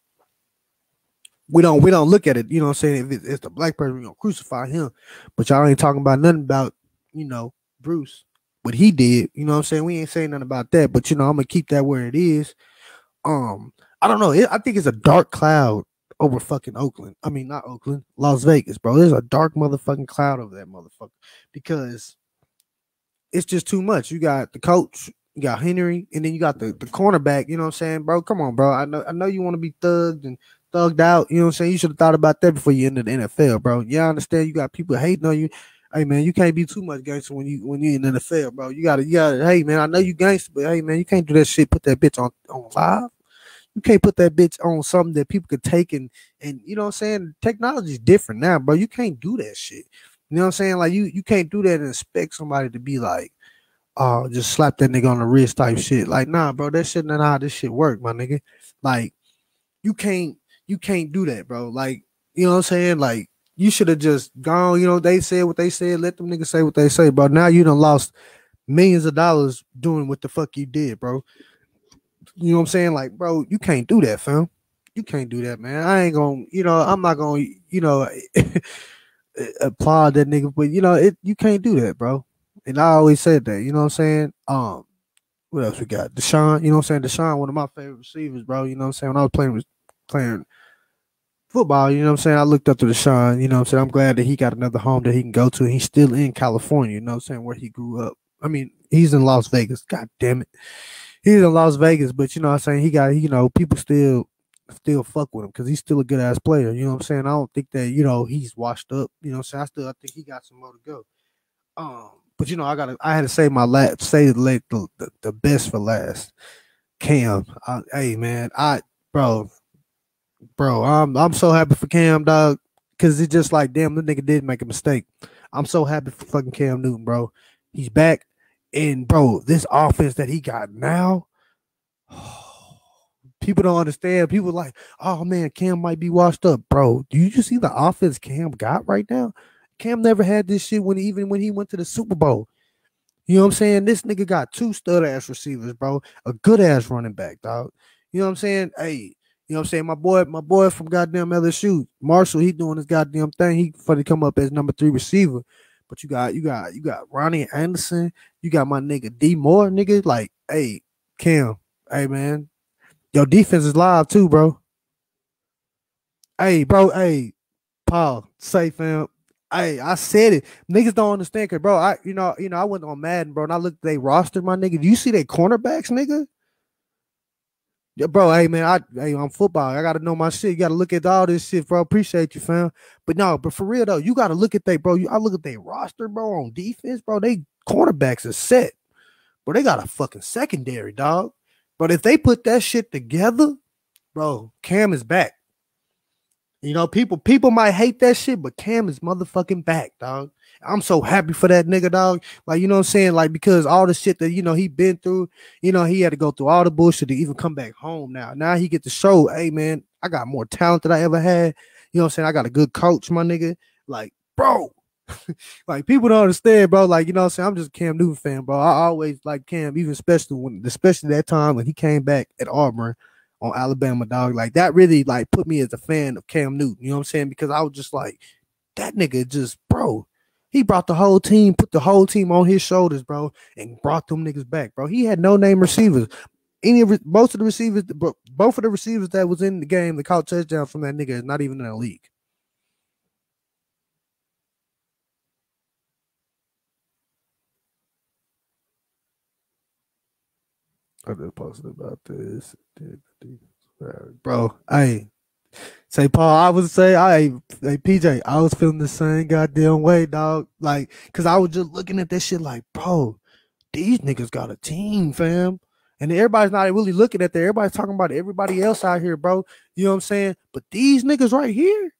we don't we don't look at it, you know what I'm saying? If it's the black person, we gonna crucify him. But y'all ain't talking about nothing about, you know, Bruce, what he did. You know what I'm saying? We ain't saying nothing about that, but you know, I'm gonna keep that where it is. Um, I don't know. It, I think it's a dark cloud over fucking Oakland. I mean, not Oakland, Las Vegas, bro. There's a dark motherfucking cloud over that motherfucker because it's just too much. You got the coach, you got Henry, and then you got the, the cornerback. You know what I'm saying, bro? Come on, bro. I know I know you want to be thugged and thugged out. You know what I'm saying? You should have thought about that before you entered the NFL, bro. Yeah, I understand you got people hating on you. Hey man, you can't be too much gangster when you when you in the NFL, bro. You gotta, you gotta. Hey man, I know you gangster, but hey man, you can't do that shit. Put that bitch on on live. You can't put that bitch on something that people could take and and you know what I'm saying. Technology is different now, bro. You can't do that shit. You know what I'm saying? Like you you can't do that and expect somebody to be like, oh, just slap that nigga on the wrist type shit. Like, nah, bro, that shit not how this shit work, my nigga. Like, you can't you can't do that, bro. Like, you know what I'm saying? Like, you should have just gone, you know, they said what they said, let them niggas say what they say, bro. Now you done lost millions of dollars doing what the fuck you did, bro. You know what I'm saying? Like, bro, you can't do that, fam. You can't do that, man. I ain't gonna, you know, I'm not gonna, you know, applaud that nigga, but you know, it you can't do that, bro. And I always said that, you know what I'm saying? Um, what else we got? DeSean, you know what I'm saying? DeSean, one of my favorite receivers, bro. You know what I'm saying? When I was playing playing football, you know what I'm saying? I looked up to DeSean, you know what I'm saying? I'm glad that he got another home that he can go to. He's still in California, you know what I'm saying, where he grew up. I mean, he's in Las Vegas. God damn it. He's in Las Vegas, but you know what I'm saying? He got, you know, people still still fuck with him because he's still a good ass player. You know what I'm saying? I don't think that, you know, he's washed up. You know I'm saying? I still I think he got some more to go. Um, but you know, I gotta I had to say my last say the, the, the best for last. Cam. I, hey man, I bro, bro, I'm I'm so happy for Cam, dog, because it's just like, damn, the nigga did make a mistake. I'm so happy for fucking Cam Newton, bro. He's back, and bro, this offense that he got now, people don't understand. People like, oh man, Cam might be washed up, bro. Do you just see the offense Cam got right now? Cam never had this shit when even when he went to the Super Bowl. You know what I'm saying? This nigga got two stud ass receivers, bro. A good ass running back, dog. You know what I'm saying? Hey, you know what I'm saying? My boy, my boy from goddamn LSU, Marshall, he doing his goddamn thing. He funny come up as number three receiver. But you got you got you got Robby Anderson, you got my nigga D Moore, nigga. Like, hey, Cam, hey man, your defense is live too, bro. Hey, bro, hey, Paul, say fam. Hey, I said it. Niggas don't understand, cause bro, I you know, you know, I went on Madden, bro, and I looked at they roster, my nigga. Do you see their cornerbacks, nigga? Yeah, bro, hey man, I hey, I'm football. I gotta know my shit. You gotta look at all this shit, bro. Appreciate you, fam. But no, but for real though, you gotta look at they, bro. You, I look at their roster, bro, on defense, bro. They cornerbacks are set, bro. They got a fucking secondary, dog. But if they put that shit together, bro, Cam is back. You know, people people might hate that shit, but Cam is motherfucking back, dog. I'm so happy for that nigga, dog. Like, you know what I'm saying? Like, because all the shit that you know he been through, you know, he had to go through all the bullshit to even come back home now. Now he get to show, hey man, I got more talent than I ever had. You know what I'm saying? I got a good coach, my nigga. Like, bro. like people don't understand, bro. Like, you know what I'm saying? I'm just a Cam Newton fan, bro. I always like Cam, even especially when especially that time when he came back at Auburn on Alabama, dog. Like that really like put me as a fan of Cam Newton. You know what I'm saying? Because I was just like, that nigga just, bro, he brought the whole team, put the whole team on his shoulders, bro, and brought them niggas back, bro. He had no name receivers. Any of most of the receivers, both of the receivers that was in the game that caught touchdowns from that nigga is not even in the league. I just posted about this, bro. Hey, Say Paul, I would say, I hey PJ, I was feeling the same goddamn way, dog. Like, cause I was just looking at this shit like, bro, these niggas got a team, fam. And everybody's not really looking at that. Everybody's talking about everybody else out here, bro. You know what I'm saying? But these niggas right here,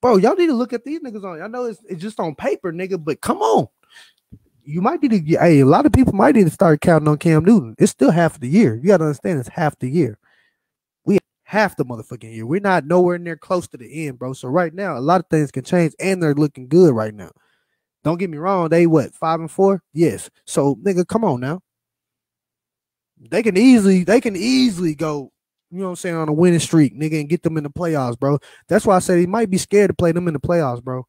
bro, y'all need to look at these niggas on. I know it's, it's just on paper, nigga, but come on. You might need to get, hey, a lot of people might need to start counting on Cam Newton. It's still half the year. You got to understand it's half the year. We half the motherfucking year. We're not nowhere near close to the end, bro. So right now, a lot of things can change and they're looking good right now. Don't get me wrong. They what five and four? Yes. So nigga, come on now. They can easily, they can easily go, you know what I'm saying, on a winning streak, nigga, and get them in the playoffs, bro. That's why I said he might be scared to play them in the playoffs, bro.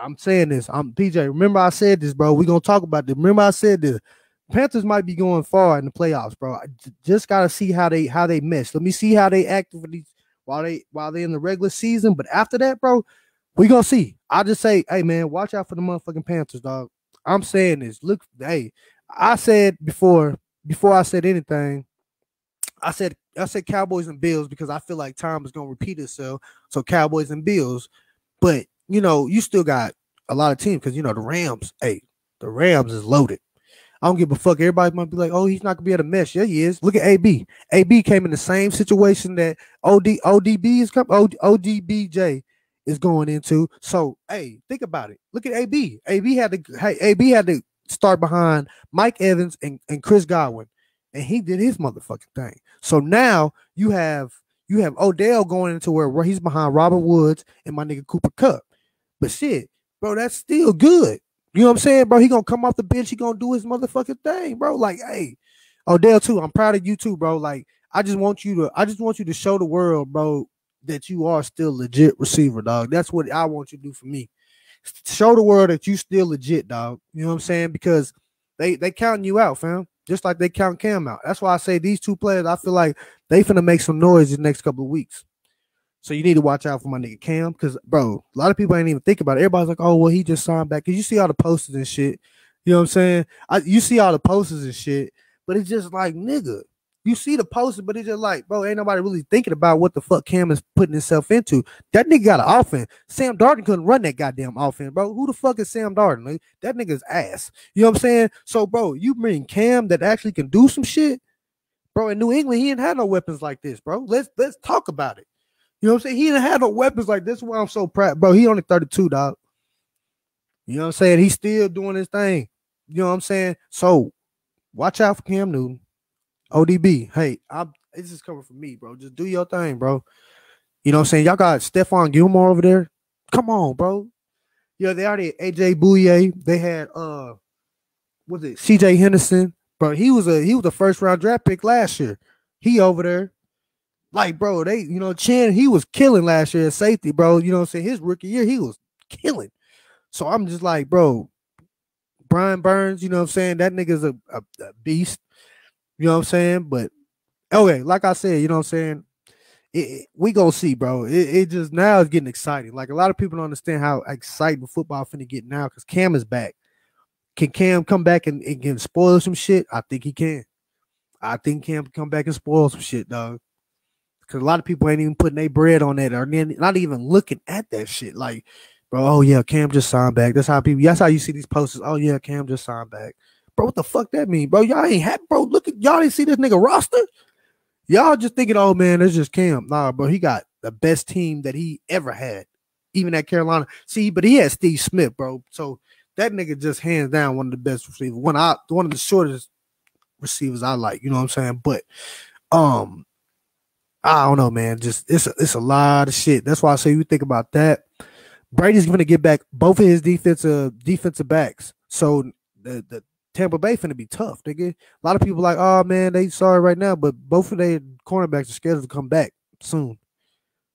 I'm saying this. I'm PJ. Remember I said this, bro. We're gonna talk about this. Remember I said this. Panthers might be going far in the playoffs, bro. I just gotta see how they how they mesh. Let me see how they act for these while they while they in the regular season. But after that, bro, we gonna see. I just say, hey man, watch out for the motherfucking Panthers, dog. I'm saying this. Look, hey, I said before before I said anything, I said I said Cowboys and Bills because I feel like time is gonna repeat itself. So Cowboys and Bills, but you know, you still got a lot of teams because you know the Rams. Hey, the Rams is loaded. I don't give a fuck. Everybody might be like, "Oh, he's not gonna be able to mesh." Yeah, he is. Look at AB. AB came in the same situation that OD ODB is coming. ODBJ is going into. So, hey, think about it. Look at AB. AB had to. Hey, AB had to start behind Mike Evans and, and Chris Godwin, and he did his motherfucking thing. So now you have you have Odell going into where, he's behind Robert Woods and my nigga Cooper Kupp. But shit, bro, that's still good. You know what I'm saying, bro? He gonna come off the bench. He gonna do his motherfucking thing, bro. Like, hey, Odell too. I'm proud of you too, bro. Like, I just want you to, I just want you to show the world, bro, that you are still legit receiver, dog. That's what I want you to do for me. Show the world that you still legit, dog. You know what I'm saying? Because they they counting you out, fam. Just like they count Cam out. That's why I say these two players. I feel like they finna make some noise the next couple of weeks. So you need to watch out for my nigga Cam, because bro, a lot of people ain't even think about it. Everybody's like, oh well, he just signed back. Cause you see all the posters and shit. You know what I'm saying? I, you see all the posters and shit, but it's just like nigga. You see the posters, but it's just like, bro, ain't nobody really thinking about what the fuck Cam is putting himself into. That nigga got an offense. Sam Darnold couldn't run that goddamn offense, bro. Who the fuck is Sam Darnold? That nigga's ass. You know what I'm saying? So, bro, you bring Cam that actually can do some shit, bro. In New England, he ain't had no weapons like this, bro. Let's let's talk about it. You know what I'm saying? He didn't have no weapons like this. Is why I'm so proud, bro. He only 32, dog. You know what I'm saying? He's still doing his thing. You know what I'm saying? So watch out for Cam Newton. ODB. Hey, I'm this is coming from me, bro. Just do your thing, bro. You know what I'm saying? Y'all got Stephon Gilmore over there. Come on, bro. Yeah, they already AJ Bouye. They had uh was it CJ Henderson? Bro, he was a he was a first round draft pick last year. He over there. Like, bro, they, you know, Chinn, he was killing last year at safety, bro. You know what I'm saying? His rookie year, he was killing. So I'm just like, bro, Brian Burns, you know what I'm saying? That nigga's a, a, a beast. You know what I'm saying? But okay, like I said, you know what I'm saying? It, it, we gonna see, bro. It, it, just now is getting exciting. Like a lot of people don't understand how exciting football finna get now because Cam is back. Can Cam come back and, and spoil some shit? I think he can. I think Cam can come back and spoil some shit, dog. Because a lot of people ain't even putting their bread on that or not even looking at that shit. Like, bro, oh yeah, Cam just signed back. That's how people, that's how you see these posters. Oh yeah, Cam just signed back. Bro, what the fuck that mean, bro? Y'all ain't happy, bro. Look at y'all didn't see this nigga roster. Y'all just thinking, oh man, it's just Cam. Nah, bro, he got the best team that he ever had, even at Carolina. See, but he had Steve Smith, bro. So that nigga just hands down one of the best receivers. One I one of the shortest receivers I like. You know what I'm saying? But um, I don't know, man. Just it's a, it's a lot of shit. That's why I say you think about that. Brady's going to get back both of his defensive defensive backs. So the, the Tampa Bay finna be tough, nigga. A lot of people like, oh man, they sorry right now, but both of their cornerbacks are scheduled to come back soon.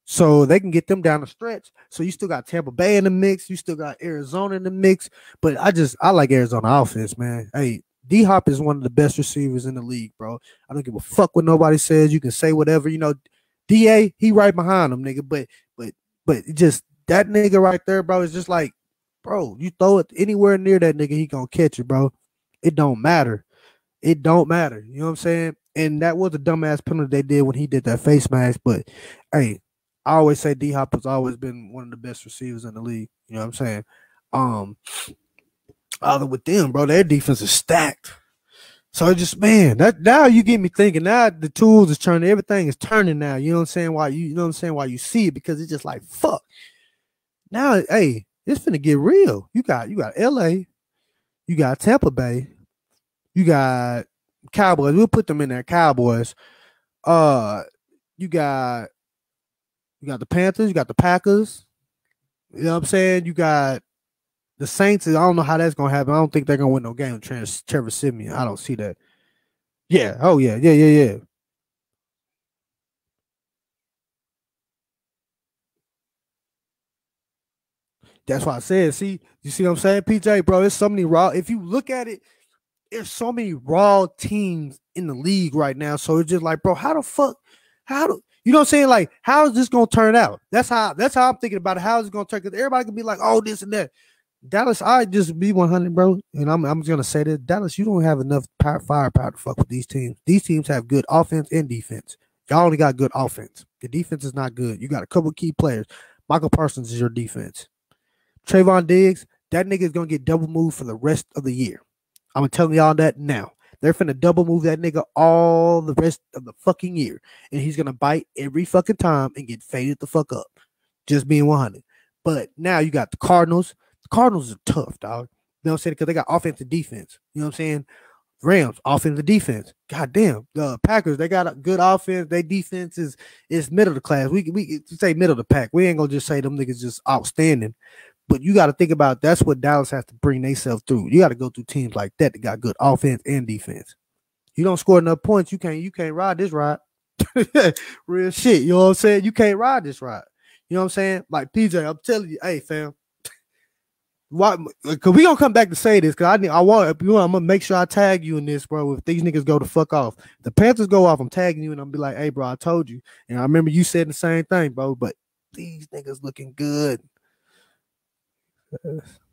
So they can get them down the stretch. So you still got Tampa Bay in the mix. You still got Arizona in the mix. But I just I like Arizona offense, man. Hey, D Hop is one of the best receivers in the league, bro. I don't give a fuck what nobody says. You can say whatever, you know. Da, he right behind him, nigga. But but but just that nigga right there, bro, is just like, bro, you throw it anywhere near that nigga, he gonna catch it, bro. It don't matter. It don't matter. You know what I'm saying? And that was a dumbass penalty they did when he did that face mask. But hey, I always say D Hop has always been one of the best receivers in the league. You know what I'm saying? Um, other with them, bro, their defense is stacked. So just man, that now you get me thinking. Now the tools is turning, everything is turning now. You know what I'm saying? Why you, you know what I'm saying? Why you see it because it's just like fuck. Now, hey, it's finna get real. You got you got LA, you got Tampa Bay, you got Cowboys. We'll put them in there. Cowboys. Uh, you got you got the Panthers. You got the Packers. You know what I'm saying? You got the Saints. I don't know how that's gonna happen. I don't think they're gonna win no game with Trevor Siemian. I don't see that. Yeah. Oh yeah. Yeah. Yeah. Yeah. That's why I said, see, you see what I'm saying, PJ, bro? There's so many raw. If you look at it, there's so many raw teams in the league right now. So it's just like, bro, how the fuck, how do you know what I'm saying? Like, how is this gonna turn out? That's how that's how I'm thinking about it. How is it gonna turn? Because everybody can be like, oh, this and that. Dallas, I just be 100, bro. And I'm, I'm just gonna say this: Dallas, you don't have enough power, firepower to fuck with these teams. These teams have good offense and defense. Y'all only got good offense. The defense is not good. You got a couple key players. Micah Parsons is your defense. Trevon Diggs, that nigga is gonna get double moved for the rest of the year. I'm telling y'all that now. They're finna double move that nigga all the rest of the fucking year. And he's gonna bite every fucking time and get faded the fuck up. Just being 100. But now you got the Cardinals. Cardinals are tough, dog. You know what I'm saying? Because they got offensive defense. You know what I'm saying? Rams, offensive defense. God damn. The Packers, they got a good offense. Their defense is is middle of the class. We we say middle of the pack. We ain't gonna just say them niggas just outstanding. But you got to think about that's what Dallas has to bring themselves through. You got to go through teams like that that got good offense and defense. You don't score enough points, you can't you can't ride this ride. Real shit. You know what I'm saying? You can't ride this ride. You know what I'm saying? Like PJ, I'm telling you, hey fam. Why? Cause we gonna come back to say this. Cause I need, I want, you know, I'm gonna make sure I tag you in this, bro. If these niggas go to fuck off, the Panthers go off. I'm tagging you, and I'm be like, hey, bro, I told you. And I remember you said the same thing, bro. But these niggas looking good.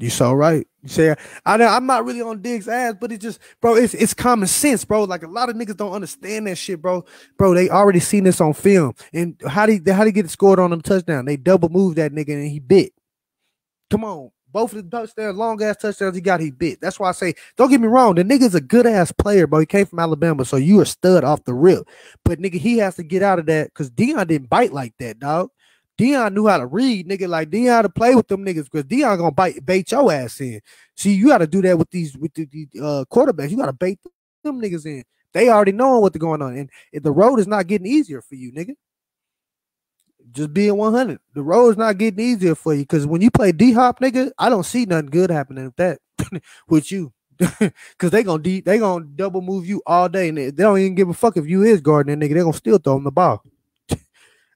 You so right. You say I I'm not really on Diggs' ass, but it's just, bro, it's it's common sense, bro. Like a lot of niggas don't understand that shit, bro. Bro, they already seen this on film. And how did how he get scored on them touchdown? They double moved that nigga and he bit. Come on, both of the touchdowns, long ass touchdowns he got, he bit. That's why I say, don't get me wrong, the nigga's a good ass player, but he came from Alabama, so you a stud off the rip. But nigga, he has to get out of that because Deion didn't bite like that, dog. Deion knew how to read, nigga. Like Deion had to play with them niggas because Deion gonna bite bait your ass in. See, you got to do that with these with the, the uh, quarterbacks. You got to bait them niggas in. They already know what's going on, and if the road is not getting easier for you, nigga just being 100. The road is not getting easier for you because when you play D Hop, nigga, I don't see nothing good happening with that with you. Cause they gonna de- they gonna double move you all day, and they, they, don't even give a fuck if you is guarding that nigga. They gonna still throw him the ball.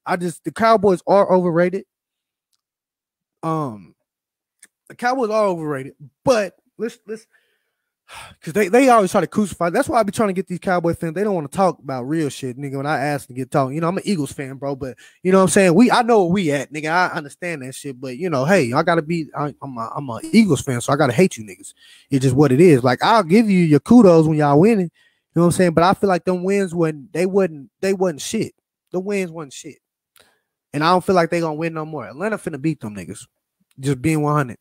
I just the Cowboys are overrated. Um, the Cowboys are overrated, but let's let's Cause they, they always try to crucify. That's why I be trying to get these Cowboy fans. They don't want to talk about real shit, nigga. When I ask to get talk, you know, I'm an Eagles fan, bro. But you know what I'm saying? We I know where we at, nigga. I understand that shit. But you know, hey, I gotta be I, am a I'm a Eagles fan, so I gotta hate you niggas. It's just what it is. Like I'll give you your kudos when y'all winning. You know what I'm saying? But I feel like them wins when they wouldn't they wasn't shit. The wins wasn't shit. And I don't feel like they gonna win no more. Atlanta finna beat them niggas. Just being 100.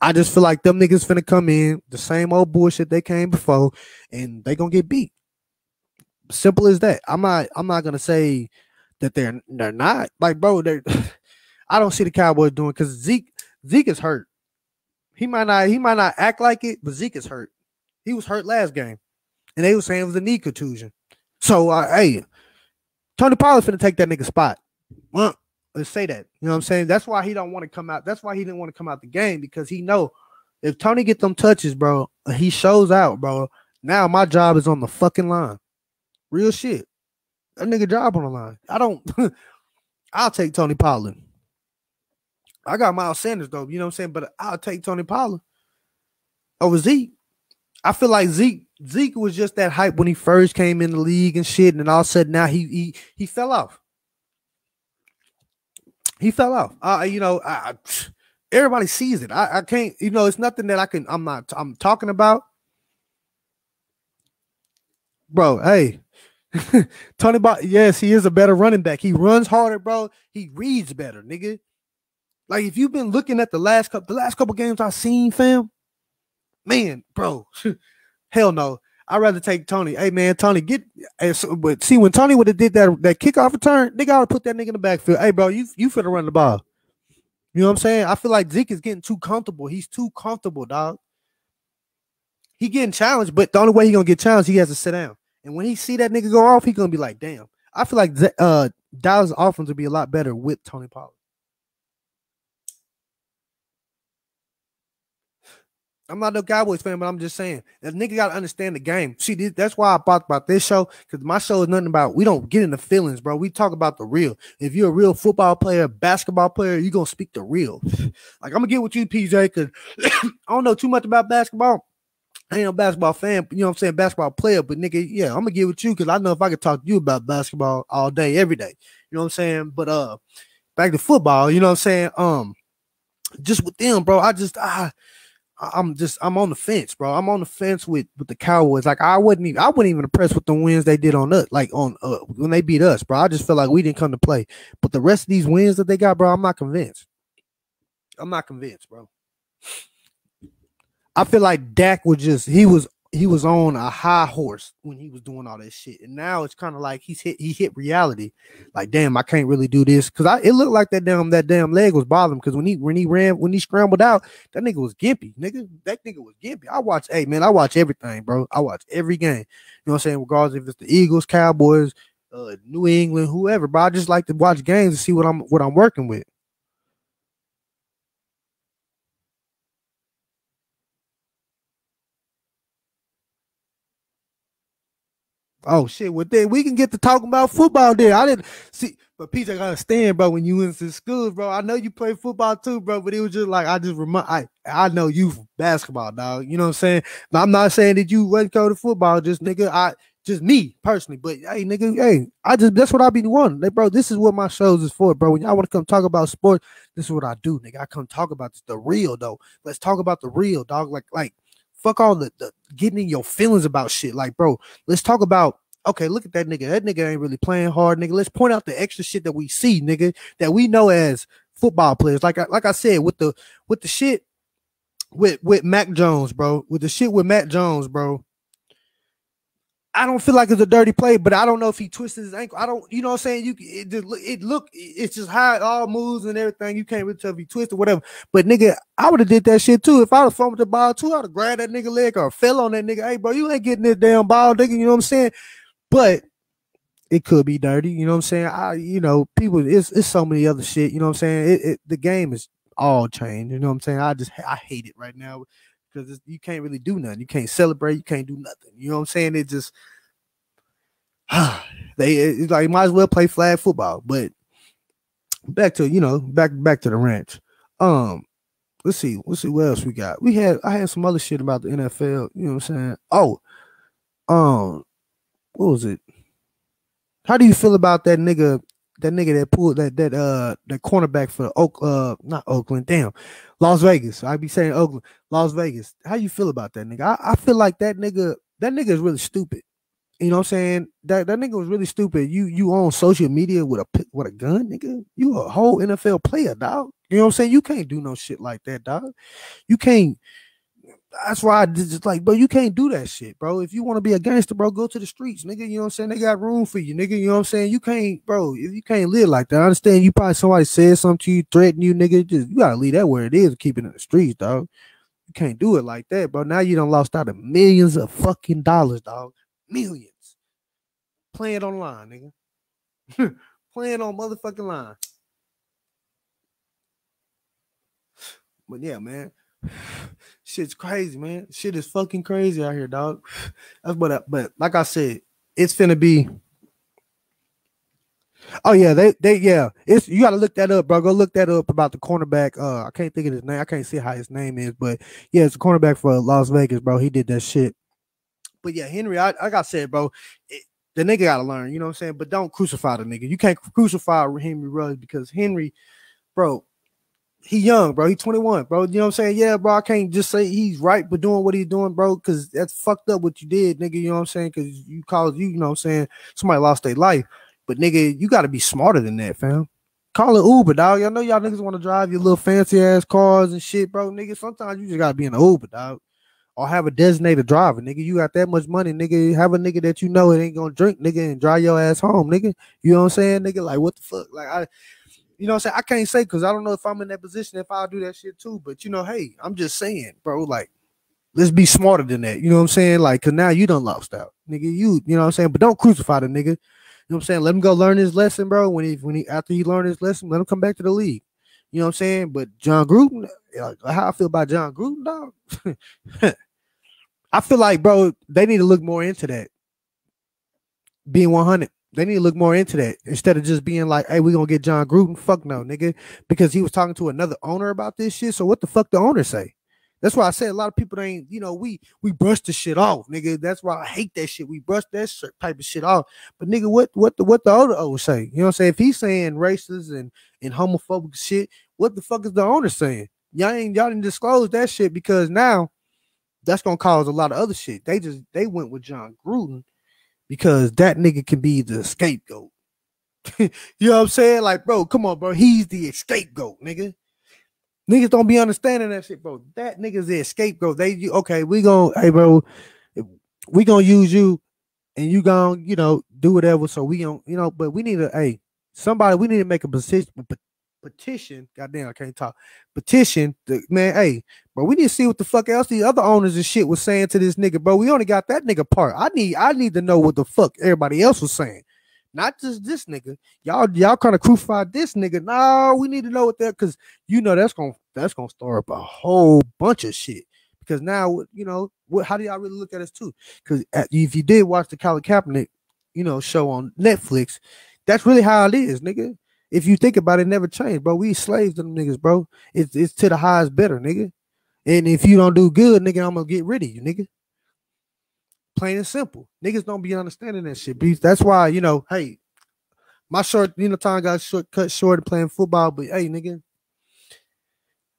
I just feel like them niggas finna come in the same old bullshit they came before, and they gonna get beat. Simple as that. I'm not. I'm not gonna say that they're they're not like bro. They're. I don't see the Cowboys doing because Zeke Zeke is hurt. He might not. He might not act like it, but Zeke is hurt. He was hurt last game, and they were saying it was a knee contusion. So, uh, hey, Tony Pollard finna take that nigga spot. Well, Let's say that. You know what I'm saying? That's why he don't want to come out. That's why he didn't want to come out the game because he know if Tony get them touches, bro, uh, he shows out, bro. Now my job is on the fucking line. Real shit. That nigga job on the line. I don't I'll take Tony Pollard. I got Miles Sanders though, you know what I'm saying? But I'll take Tony Pollard over Zeke. I feel like Zeke Zeke was just that hype when he first came in the league and shit, and all of a sudden now he he he fell off. He fell off. Uh, you know, I, everybody sees it. I, I can't, you know, it's nothing that I can, I'm not, I'm talking about. bro. Hey, Tony Bot, yes, he is a better running back. He runs harder, bro. He reads better, nigga. Like if you've been looking at the last couple, the last couple games I've seen, fam, man, bro, hell no. I'd rather take Tony. Hey man, Tony, get. But see, when Tony would have did that that kickoff return, nigga, I would put that nigga in the backfield. Hey, bro, you you finna run the ball. You know what I'm saying? I feel like Zeke is getting too comfortable. He's too comfortable, dog. He getting challenged, but the only way he gonna get challenged, he has to sit down. And when he see that nigga go off, he gonna be like, damn. I feel like uh Dallas offense would be a lot better with Tony Pollard. I'm not a Cowboys fan, but I'm just saying that nigga got to understand the game. See, that's why I thought about this show because my show is nothing about. We don't get into feelings, bro. We talk about the real. If you're a real football player, basketball player, you're gonna speak the real. like I'm gonna get with you, PJ, because I don't know too much about basketball. I ain't a basketball fan, you know what I'm saying, basketball player, but nigga, yeah, I'm gonna get with you because I know if I could talk to you about basketball all day, every day, you know what I'm saying. But uh, back to football, you know what I'm saying. Um, just with them, bro, I just I I'm just I'm on the fence, bro. I'm on the fence with with the Cowboys. Like I wouldn't even I wasn't even impressed with the wins they did on us, like on uh, when they beat us, bro. I just feel like we didn't come to play. But the rest of these wins that they got, bro, I'm not convinced. I'm not convinced, bro. I feel like Dak was just he was he was on a high horse when he was doing all that shit, and now it's kind of like he's hit he hit reality. Like, damn, I can't really do this because I it looked like that damn that damn leg was bothering because when he when he ran when he scrambled out, that nigga was gimpy, nigga. That nigga was gimpy. I watch, hey man, I watch everything, bro. I watch every game. You know what I'm saying? Regardless if it's the Eagles, Cowboys, uh, New England, whoever, but I just like to watch games and see what I'm what I'm working with. Oh shit! Well, then we can get to talking about football. There, I didn't see, but PJ got to understand, bro. When you went to school, bro, I know you play football too, bro. But it was just like I just remind, I I know you basketball, dog. You know what I'm saying? I'm not saying that you wouldn't go to football, just nigga. I just me personally, but hey, nigga, hey, I just that's what I be wanting, like, bro. This is what my shows is for, bro. When y'all want to come talk about sports, this is what I do, nigga. I come talk about the real though. Let's talk about the real, dog. Like like fuck all the, the getting in your feelings about shit. Like, bro, let's talk about okay, look at that nigga. That nigga ain't really playing hard, nigga. Let's point out the extra shit that we see, nigga, that we know as football players. Like I like I said, with the with the shit with with Mac Jones, bro. With the shit with Mac Jones, bro. I don't feel like it's a dirty play, but I don't know if he twisted his ankle. I don't, you know what I'm saying? You it, it look it's just how it all moves and everything. You can't really tell if he twisted whatever. But nigga, I would have did that shit too. If I was fumbled the ball too, I'd have grabbed that nigga leg or fell on that nigga. Hey, bro, you ain't getting this damn ball, nigga. You know what I'm saying? But it could be dirty. You know what I'm saying? I, you know, people, it's, it's so many other shit. You know what I'm saying? It, it, the game is all changed. You know what I'm saying? I just, I hate it right now because you can't really do nothing. You can't celebrate. You can't do nothing. You know what I'm saying? It just, they it's like might as well play flag football. But back to you know back back to the ranch. Um, let's see, let's see what else we got. We had I had some other shit about the NFL. You know what I'm saying? Oh, um, what was it? How do you feel about that nigga? That nigga that pulled that that uh that cornerback for Oak uh not Oakland, damn, Las Vegas. I be saying Oakland, Las Vegas. How you feel about that nigga? I, I feel like that nigga that nigga is really stupid. You know what I'm saying? That that nigga was really stupid. You you on social media with a with a gun, nigga. You a whole NFL player, dog. You know what I'm saying? You can't do no shit like that, dog. You can't. That's why I just like, bro, you can't do that shit, bro. If you want to be a gangster, bro, go to the streets, nigga. You know what I'm saying? They got room for you, nigga. You know what I'm saying? You can't, bro. If you can't live like that, I understand. You probably somebody said something to you, threaten you, nigga. Just you gotta leave that where it is, keep it in the streets, dog. You can't do it like that, bro. Now you done lost out of millions of fucking dollars, dog. Millions. Playing online, nigga. Playing on motherfucking line. But yeah, man. Shit's crazy, man. Shit is fucking crazy out here, dog. That's what. I, but like I said, it's gonna be. Oh yeah, they they yeah. It's you gotta look that up, bro. Go look that up about the cornerback. Uh, I can't think of his name. I can't see how his name is, but yeah, it's a cornerback for Las Vegas, bro. He did that shit. But yeah, Henry, I like I said, bro, it, the nigga gotta learn, you know what I'm saying? But don't crucify the nigga. You can't crucify Henry Ruggs because Henry, bro, he young, bro. He 21, bro. You know what I'm saying? Yeah, bro. I can't just say he's right for doing what he's doing, bro, because that's fucked up what you did, nigga. You know what I'm saying? Because you caused you, you know what I'm saying, somebody lost their life. But nigga, you gotta be smarter than that, fam. Call it Uber, dog. Y'all know y'all niggas want to drive your little fancy ass cars and shit, bro. Nigga, sometimes you just gotta be in an Uber, dog. Or have a designated driver, nigga. You got that much money, nigga. Have a nigga that you know it ain't gonna drink, nigga, and drive your ass home, nigga. You know what I'm saying, nigga? Like what the fuck? Like I you know what I'm saying? I can't say because I don't know if I'm in that position if I'll do that shit too. But you know, hey, I'm just saying, bro, like, let's be smarter than that. You know what I'm saying? Like, cause now you done lost out. Nigga, you, you know what I'm saying? But don't crucify the nigga. You know what I'm saying? Let him go learn his lesson, bro. When he when he after he learned his lesson, let him come back to the league. You know what I'm saying? But Jon Gruden, like, how I feel about Jon Gruden, dog. I feel like, bro, they need to look more into that. Being 100. They need to look more into that instead of just being like, "Hey, we're gonna get Jon Gruden." Fuck no, nigga, because he was talking to another owner about this shit. So what the fuck the owner say? That's why I say a lot of people ain't, you know, we we brush the shit off, nigga. That's why I hate that shit. We brush that type of shit off. But nigga, what what the what the owner say? You know what I'm saying? If he's saying racist and and homophobic shit, what the fuck is the owner saying? Y'all ain't y'all didn't disclose that shit because now that's gonna cause a lot of other shit. They just they went with Jon Gruden because that nigga can be the scapegoat. you know what I'm saying? Like, bro, come on, bro. He's the scapegoat, nigga. Niggas don't be understanding that shit, bro. That nigga's the scapegoat. They okay, we gonna, hey, bro, we gonna use you, and you gonna, you know, do whatever. So we don't, you know, but we need to, hey, somebody, we need to make a position, petition. Goddamn, I can't talk. Petition. The, man, hey, bro, we need to see what the fuck else the other owners and shit was saying to this nigga, bro. We only got that nigga part. I need, I need to know what the fuck everybody else was saying. Not just this nigga. Y'all, y'all kind of crucified this nigga. No, we need to know what that because you know that's gonna that's gonna stir up a whole bunch of shit. Because now, you know, what how do y'all really look at us too? Because if you did watch the Colin Kaepernick, you know, show on Netflix, that's really how it is, nigga. If you think about it, it never changed, bro. We slaves to them niggas, bro. It's it's to the highest better, nigga. And if you don't do good, nigga, I'm gonna get rid of you, nigga. Plain and simple. Niggas don't be understanding that shit. That's why, you know, hey, my short, you know, time got short cut short playing football, but hey, nigga,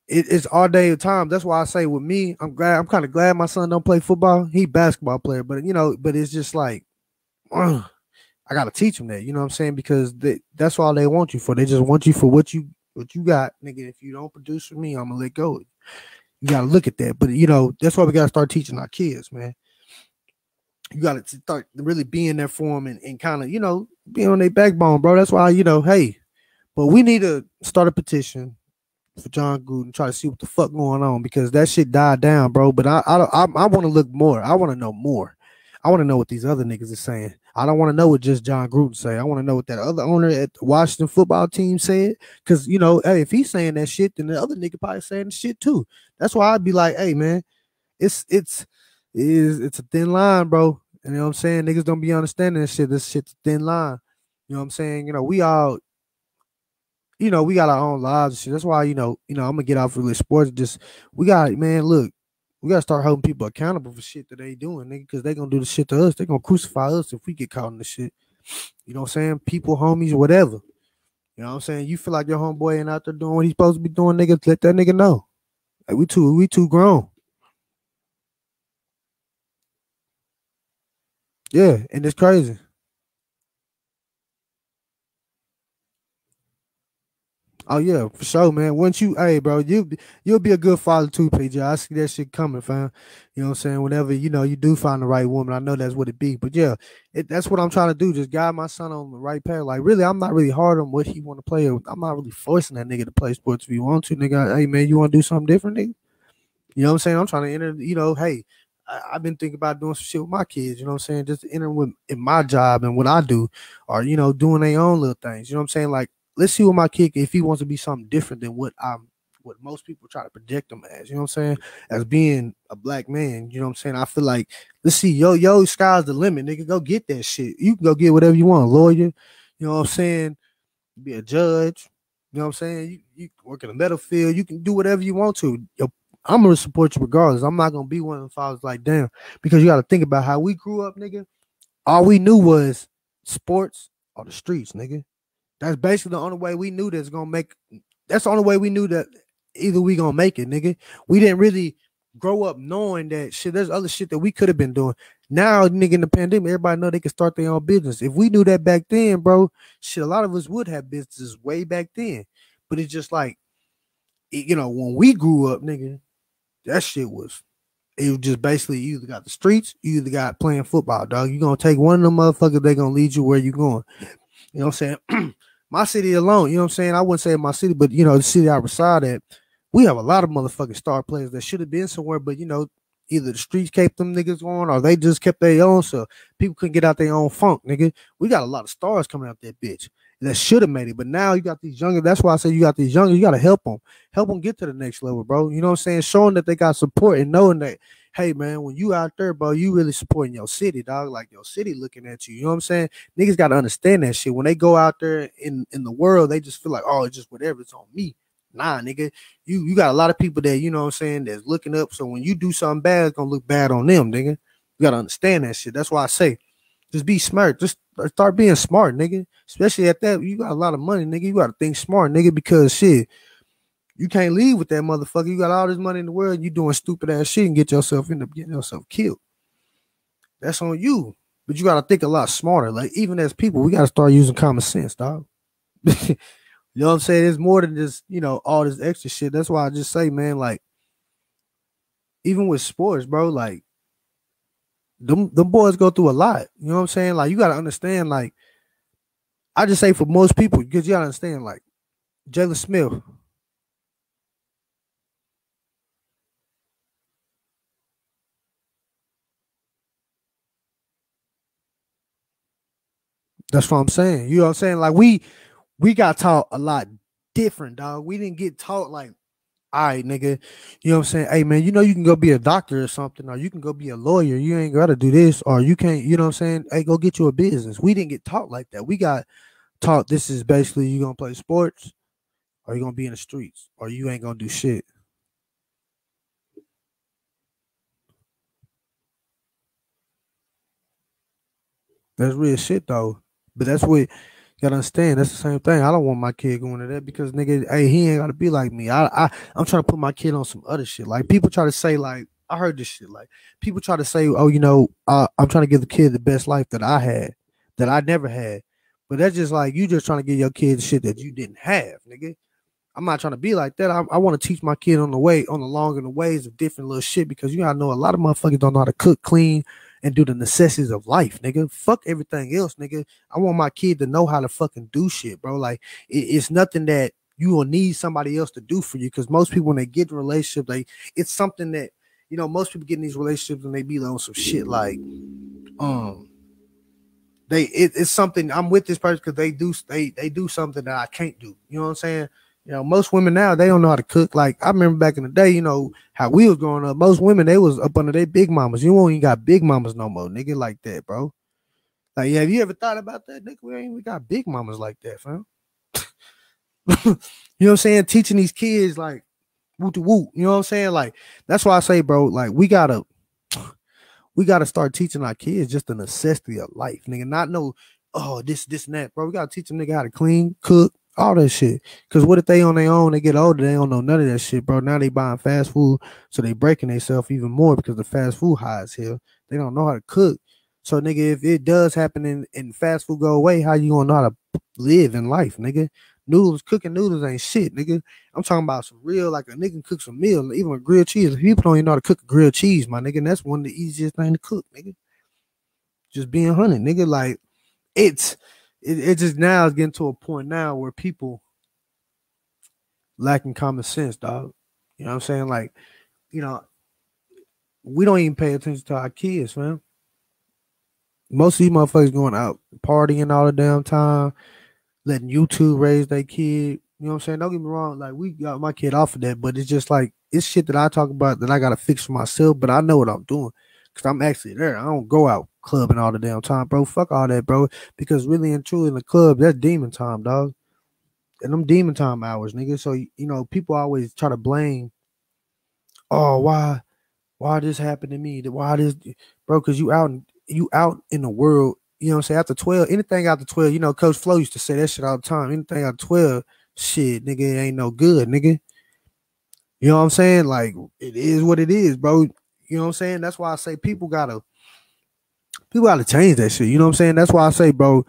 it, it's all day of time. That's why I say with me, I'm glad I'm kind of glad my son don't play football. He basketball player, but you know, but it's just like uh, I gotta teach him that, you know what I'm saying? Because they, that's all they want you for. They just want you for what you what you got, nigga. If you don't produce for me, I'm gonna let go. You gotta look at that. But you know, that's why we gotta start teaching our kids, man. You gotta start really being there for them and, and kind of, you know, be on their backbone, bro. That's why, you know, hey, but we need to start a petition for Jon Gruden, try to see what the fuck going on because that shit died down, bro. But I I I, I want to look more. I want to know more. I want to know what these other niggas are saying. I don't want to know what just Jon Gruden say. I want to know what that other owner at the Washington football team said. Cause you know, hey, if he's saying that shit, then the other nigga probably saying shit too. That's why I'd be like, hey man, it's it's is it's a thin line, bro. You know what I'm saying? Niggas don't be understanding this shit. This shit's a thin line. You know what I'm saying? You know, we all, you know, we got our own lives and shit. That's why, you know, you know, I'm gonna get off really sports. Just we got man, look, we gotta start holding people accountable for shit that they doing, nigga, because they gonna do the shit to us. They gonna crucify us if we get caught in the shit. You know what I'm saying? People, homies, whatever. You know what I'm saying? You feel like your homeboy ain't out there doing what he's supposed to be doing, nigga. Let that nigga know. Like we too, we too grown. Yeah, and it's crazy. Oh yeah, for sure, man. Once you, hey, bro, you you'll be a good father too, PJ. I see that shit coming, fam. You know what I'm saying? Whenever you know you do find the right woman, I know that's what it be. But yeah, it, that's what I'm trying to do. Just guide my son on the right path. Like really, I'm not really hard on what he want to play. I'm not really forcing that nigga to play sports. If you want to, nigga, hey man, you want to do something different, nigga? You know what I'm saying? I'm trying to enter. You know, hey, I, have been thinking about doing some shit with my kids. You know what I'm saying? Just enter with in my job and what I do, or you know, doing their own little things. You know what I'm saying? Like let's see what my kid if he wants to be something different than what I'm what most people try to project him as, you know what I'm saying? As being a black man, you know what I'm saying? I feel like let's see, yo, yo, sky's the limit, nigga. Go get that shit. You can go get whatever you want, lawyer, you know what I'm saying? Be a judge, you know what I'm saying? You, you work in the medical field, you can do whatever you want to. Yo, I'm gonna support you regardless. I'm not gonna be one of the fathers like damn, because you gotta think about how we grew up, nigga. All we knew was sports or the streets, nigga. That's basically the only way we knew that's gonna make. That's the only way we knew that either we gonna make it, nigga. We didn't really grow up knowing that shit. There's other shit that we could have been doing. Now, nigga, in the pandemic, everybody know they can start their own business. If we knew that back then, bro, shit, a lot of us would have businesses way back then. But it's just like, you know, when we grew up, nigga, that shit was it was just basically you either got the streets, you either got playing football, dog. You're gonna take one of them motherfuckers, they gonna lead you where you going. You know what I'm saying? my city alone, you know what I'm saying? I wouldn't say my city, but you know, the city I reside at, we have a lot of motherfucking star players that should have been somewhere, but you know, either the streets kept them niggas going or they just kept their own, so people couldn't get out their own funk, nigga. We got a lot of stars coming out that bitch that should have made it, but now you got these younger. That's why I say you got these younger. You got to help them, help them get to the next level, bro. You know what I'm saying? Showing that they got support and knowing that, hey man, when you out there, bro, you really supporting your city, dog. Like your city looking at you. You know what I'm saying? Niggas got to understand that shit. When they go out there in in the world, they just feel like, oh, it's just whatever. It's on me. Nah, nigga, you you got a lot of people that you know what I'm saying that's looking up. So when you do something bad, it's gonna look bad on them, nigga. You gotta understand that shit. That's why I say, just be smart. Just start being smart, nigga. Especially at that, you got a lot of money, nigga. You gotta think smart, nigga, because shit, you can't leave with that motherfucker. You got all this money in the world, you doing stupid ass shit and get yourself end up getting yourself killed. That's on you. But you gotta think a lot smarter. Like even as people, we gotta start using common sense, dog. You know what I'm saying? It's more than just, you know, all this extra shit. That's why I just say, man, like, even with sports, bro, like, them, them boys go through a lot. You know what I'm saying? Like, you got to understand, like, I just say for most people, because you got to understand, like, Jaylon Smith. That's what I'm saying. You know what I'm saying? Like, we, we got taught a lot different, dog. We didn't get taught like, all right, nigga, you know what I'm saying? Hey man, you know you can go be a doctor or something, or you can go be a lawyer. You ain't gotta do this, or you can't, you know what I'm saying? Hey, go get you a business. We didn't get taught like that. We got taught this is basically you gonna play sports, or you gonna be in the streets, or you ain't gonna do shit. That's real shit though. But that's what you gotta understand that's the same thing. I don't want my kid going to that because nigga, hey, he ain't gotta be like me. I, I I'm trying to put my kid on some other shit. Like people try to say, like, I heard this shit. Like people try to say, oh, you know, uh, I'm trying to give the kid the best life that I had, that I never had. But that's just like you just trying to give your kid shit that you didn't have, nigga. I'm not trying to be like that. I, I want to teach my kid on the way, on the long and the ways of different little shit because you gotta know a lot of motherfuckers don't know how to cook, clean, and do the necessities of life, nigga. Fuck everything else, nigga. I want my kid to know how to fucking do shit, bro. Like it, it's nothing that you will need somebody else to do for you. Because most people when they get in a relationship, like it's something that you know most people get in these relationships and they be on some shit like, um, they it, it's something I'm with this person because they do they they do something that I can't do. You know what I'm saying? You know, most women now they don't know how to cook. Like I remember back in the day, you know how we was growing up. Most women they was up under their big mamas. You won't even got big mamas no more, nigga, like that, bro. Like, yeah, have you ever thought about that, nigga? We ain't we got big mamas like that, fam. you know what I'm saying? Teaching these kids like woot woot. You know what I'm saying? Like that's why I say, bro. Like we gotta we gotta start teaching our kids just the necessity of life, nigga. Not know oh this this and that, bro. We gotta teach them nigga how to clean, cook, all that shit. Cause what if they on their own, they get older, they don't know none of that shit, bro. Now they buying fast food, so they breaking themselves even more because the fast food highs here. They don't know how to cook. So nigga, if it does happen and, and fast food go away, how you gonna know how to live in life, nigga? Noodles, cooking noodles ain't shit, nigga. I'm talking about some real, like a nigga cook some meal, even a grilled cheese. People don't even know how to cook a grilled cheese, my nigga. And that's one of the easiest thing to cook, nigga. Just being hunted, nigga. Like it's it, it just now is getting to a point now where people lacking common sense, dog. You know what I'm saying? Like, you know, we don't even pay attention to our kids, man. Most of these motherfuckers going out partying all the damn time, letting YouTube raise their kid. You know what I'm saying? Don't get me wrong, like we got my kid off of that, but it's just like it's shit that I talk about that I gotta fix for myself, but I know what I'm doing because I'm actually there. I don't go out clubbing all the damn time, bro. Fuck all that, bro. Because really and truly in the club, that's demon time, dog. And them demon time hours, nigga. So you know, people always try to blame. Oh, why, why this happened to me? Why this, bro? Because you out, you out in the world. You know what I'm saying? After 12, anything after 12, you know, Coach Flo used to say that shit all the time. Anything after 12, shit, nigga, ain't no good, nigga. You know what I'm saying? Like it is what it is, bro. You know what I'm saying? That's why I say people gotta people gotta change that shit. You know what I'm saying? That's why I say, bro,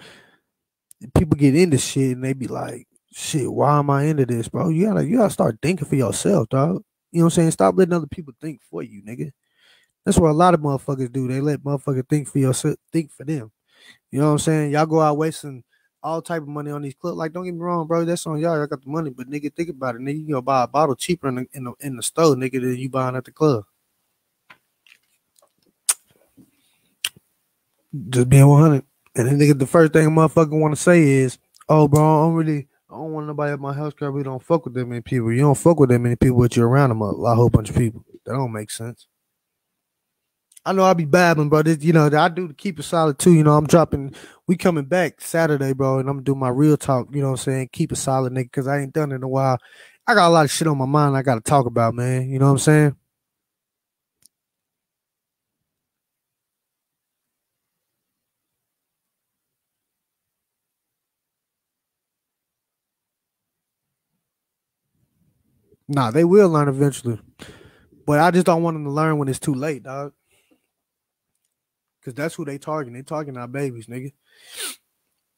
people get into shit and they be like, shit, why am I into this, bro? You gotta you gotta start thinking for yourself, dog. You know what I'm saying? Stop letting other people think for you, nigga. That's what a lot of motherfuckers do. They let motherfuckers think for yourself, think for them. You know what I'm saying? Y'all go out wasting all type of money on these clubs. Like, don't get me wrong, bro. That's on y'all. I got the money, but nigga, think about it. Nigga, you go buy a bottle cheaper in the in the, in the store, nigga, than you buying at the club. Just being 100. And then nigga, the first thing motherfucker want to say is, "Oh, bro, I don't really, I don't want nobody at my house club. We don't fuck with that many people. You don't fuck with that many people, but you're around them a, a whole bunch of people. That don't make sense." I know I'll be babbling, bro. This, you know, that I do to keep it solid too. You know, I'm dropping. We coming back Saturday, bro, and I'm gonna do my real talk. You know what I'm saying? Keep it solid, nigga, because I ain't done it in a while. I got a lot of shit on my mind. I got to talk about, man. You know what I'm saying? Nah, they will learn eventually, but I just don't want them to learn when it's too late, dog. Cause that's who they targeting. They targeting our babies, nigga.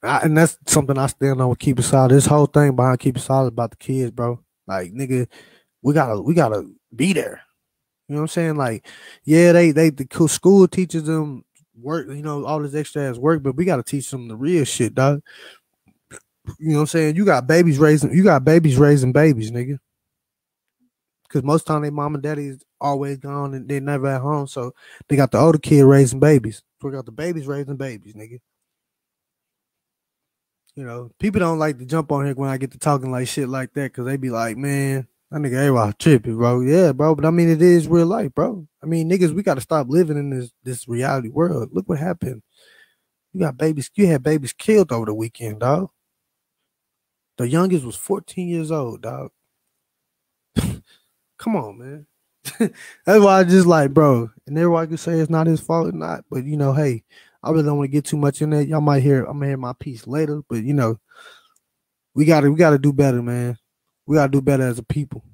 I, and that's something I stand on with keep it solid. This whole thing behind keep it solid about the kids, bro. Like, nigga, we gotta we gotta be there. You know what I'm saying? Like, yeah, they they the school teaches them work, you know, all this extra ass work, but we gotta teach them the real shit, dog. You know what I'm saying? You got babies raising, you got babies raising babies, nigga. Cause most time they mom and daddy is always gone and they're never at home. So they got the older kid raising babies. We got the babies raising babies, nigga. You know, people don't like to jump on here when I get to talking like shit like that because they be like, man, that nigga everybody tripping, bro. Yeah, bro. But I mean, it is real life, bro. I mean, niggas, we got to stop living in this this reality world. Look what happened. You got babies. You had babies killed over the weekend, dog. The youngest was 14 years old, dog. Come on, man. That's why I just like, bro. And everybody can say it's not his fault not, but you know, hey, I really don't want to get too much in there. Y'all might hear I'm gonna hear my piece later, but you know, we gotta we gotta do better, man. We gotta do better as a people.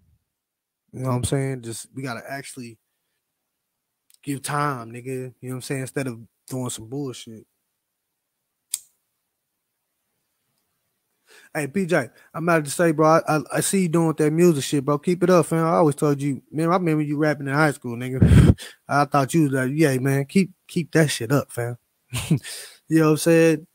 You know what I'm saying? Just we gotta actually give time, nigga. You know what I'm saying? Instead of doing some bullshit. Hey, PJ, I'm about to say, bro, I, I, see you doing that music shit, bro. Keep it up, fam. I always told you, man. I remember you rapping in high school, nigga. I thought you was like, yeah, man. Keep keep that shit up, fam. you know what I'm saying?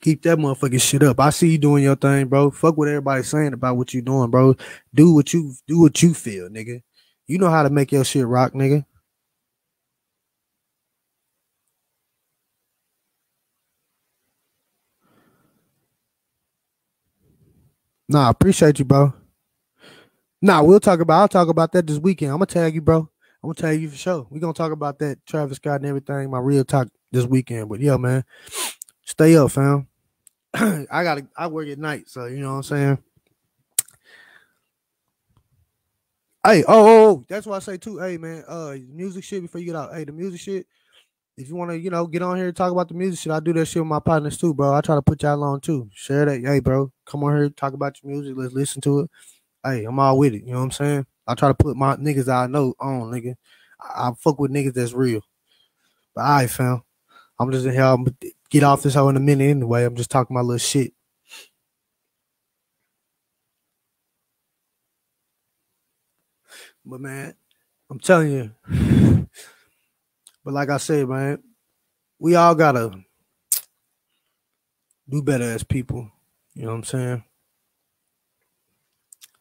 Keep that motherfucking shit up. I see you doing your thing, bro. Fuck what everybody's saying about what you doing, bro. Do what you do what you feel, nigga. You know how to make your shit rock, nigga. Nah, appreciate you, bro. Nah, we'll talk about. I'll talk about that this weekend. I'm gonna tag you, bro. I'm gonna tag you for sure. We're gonna talk about that Travis Scott and everything. My real talk this weekend. But yeah, man, stay up, fam. I gotta. I work at night, so you know what I'm saying. Hey, oh, oh, oh, that's why I say too. Hey, man, uh, music shit before you get out. Hey, the music shit if you want to, you know, get on here and talk about the music shit, I do that shit with my partners too, bro. I try to put y'all on too. Share that. Hey, bro, come on here, talk about your music. Let's listen to it. Hey, I'm all with it. You know what I'm saying? I try to put my niggas I know on, nigga. I, I fuck with niggas that's real. But I right, fam. I'm just in here. I'm get off this hoe in a minute anyway. I'm just talking my little shit. But man, I'm telling you. But like I said, man, we all gotta do better as people. You know what I'm saying?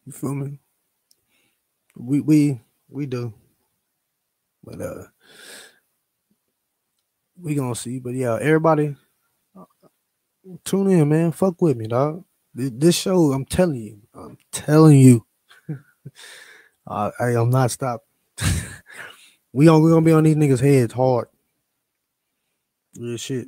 You feel me? We we we do. But uh we gonna see. But yeah, everybody tune in, man. Fuck with me, dog. This show, I'm telling you, I'm telling you. I, I am not stopping. We on we gonna be on these niggas' heads hard. Real shit.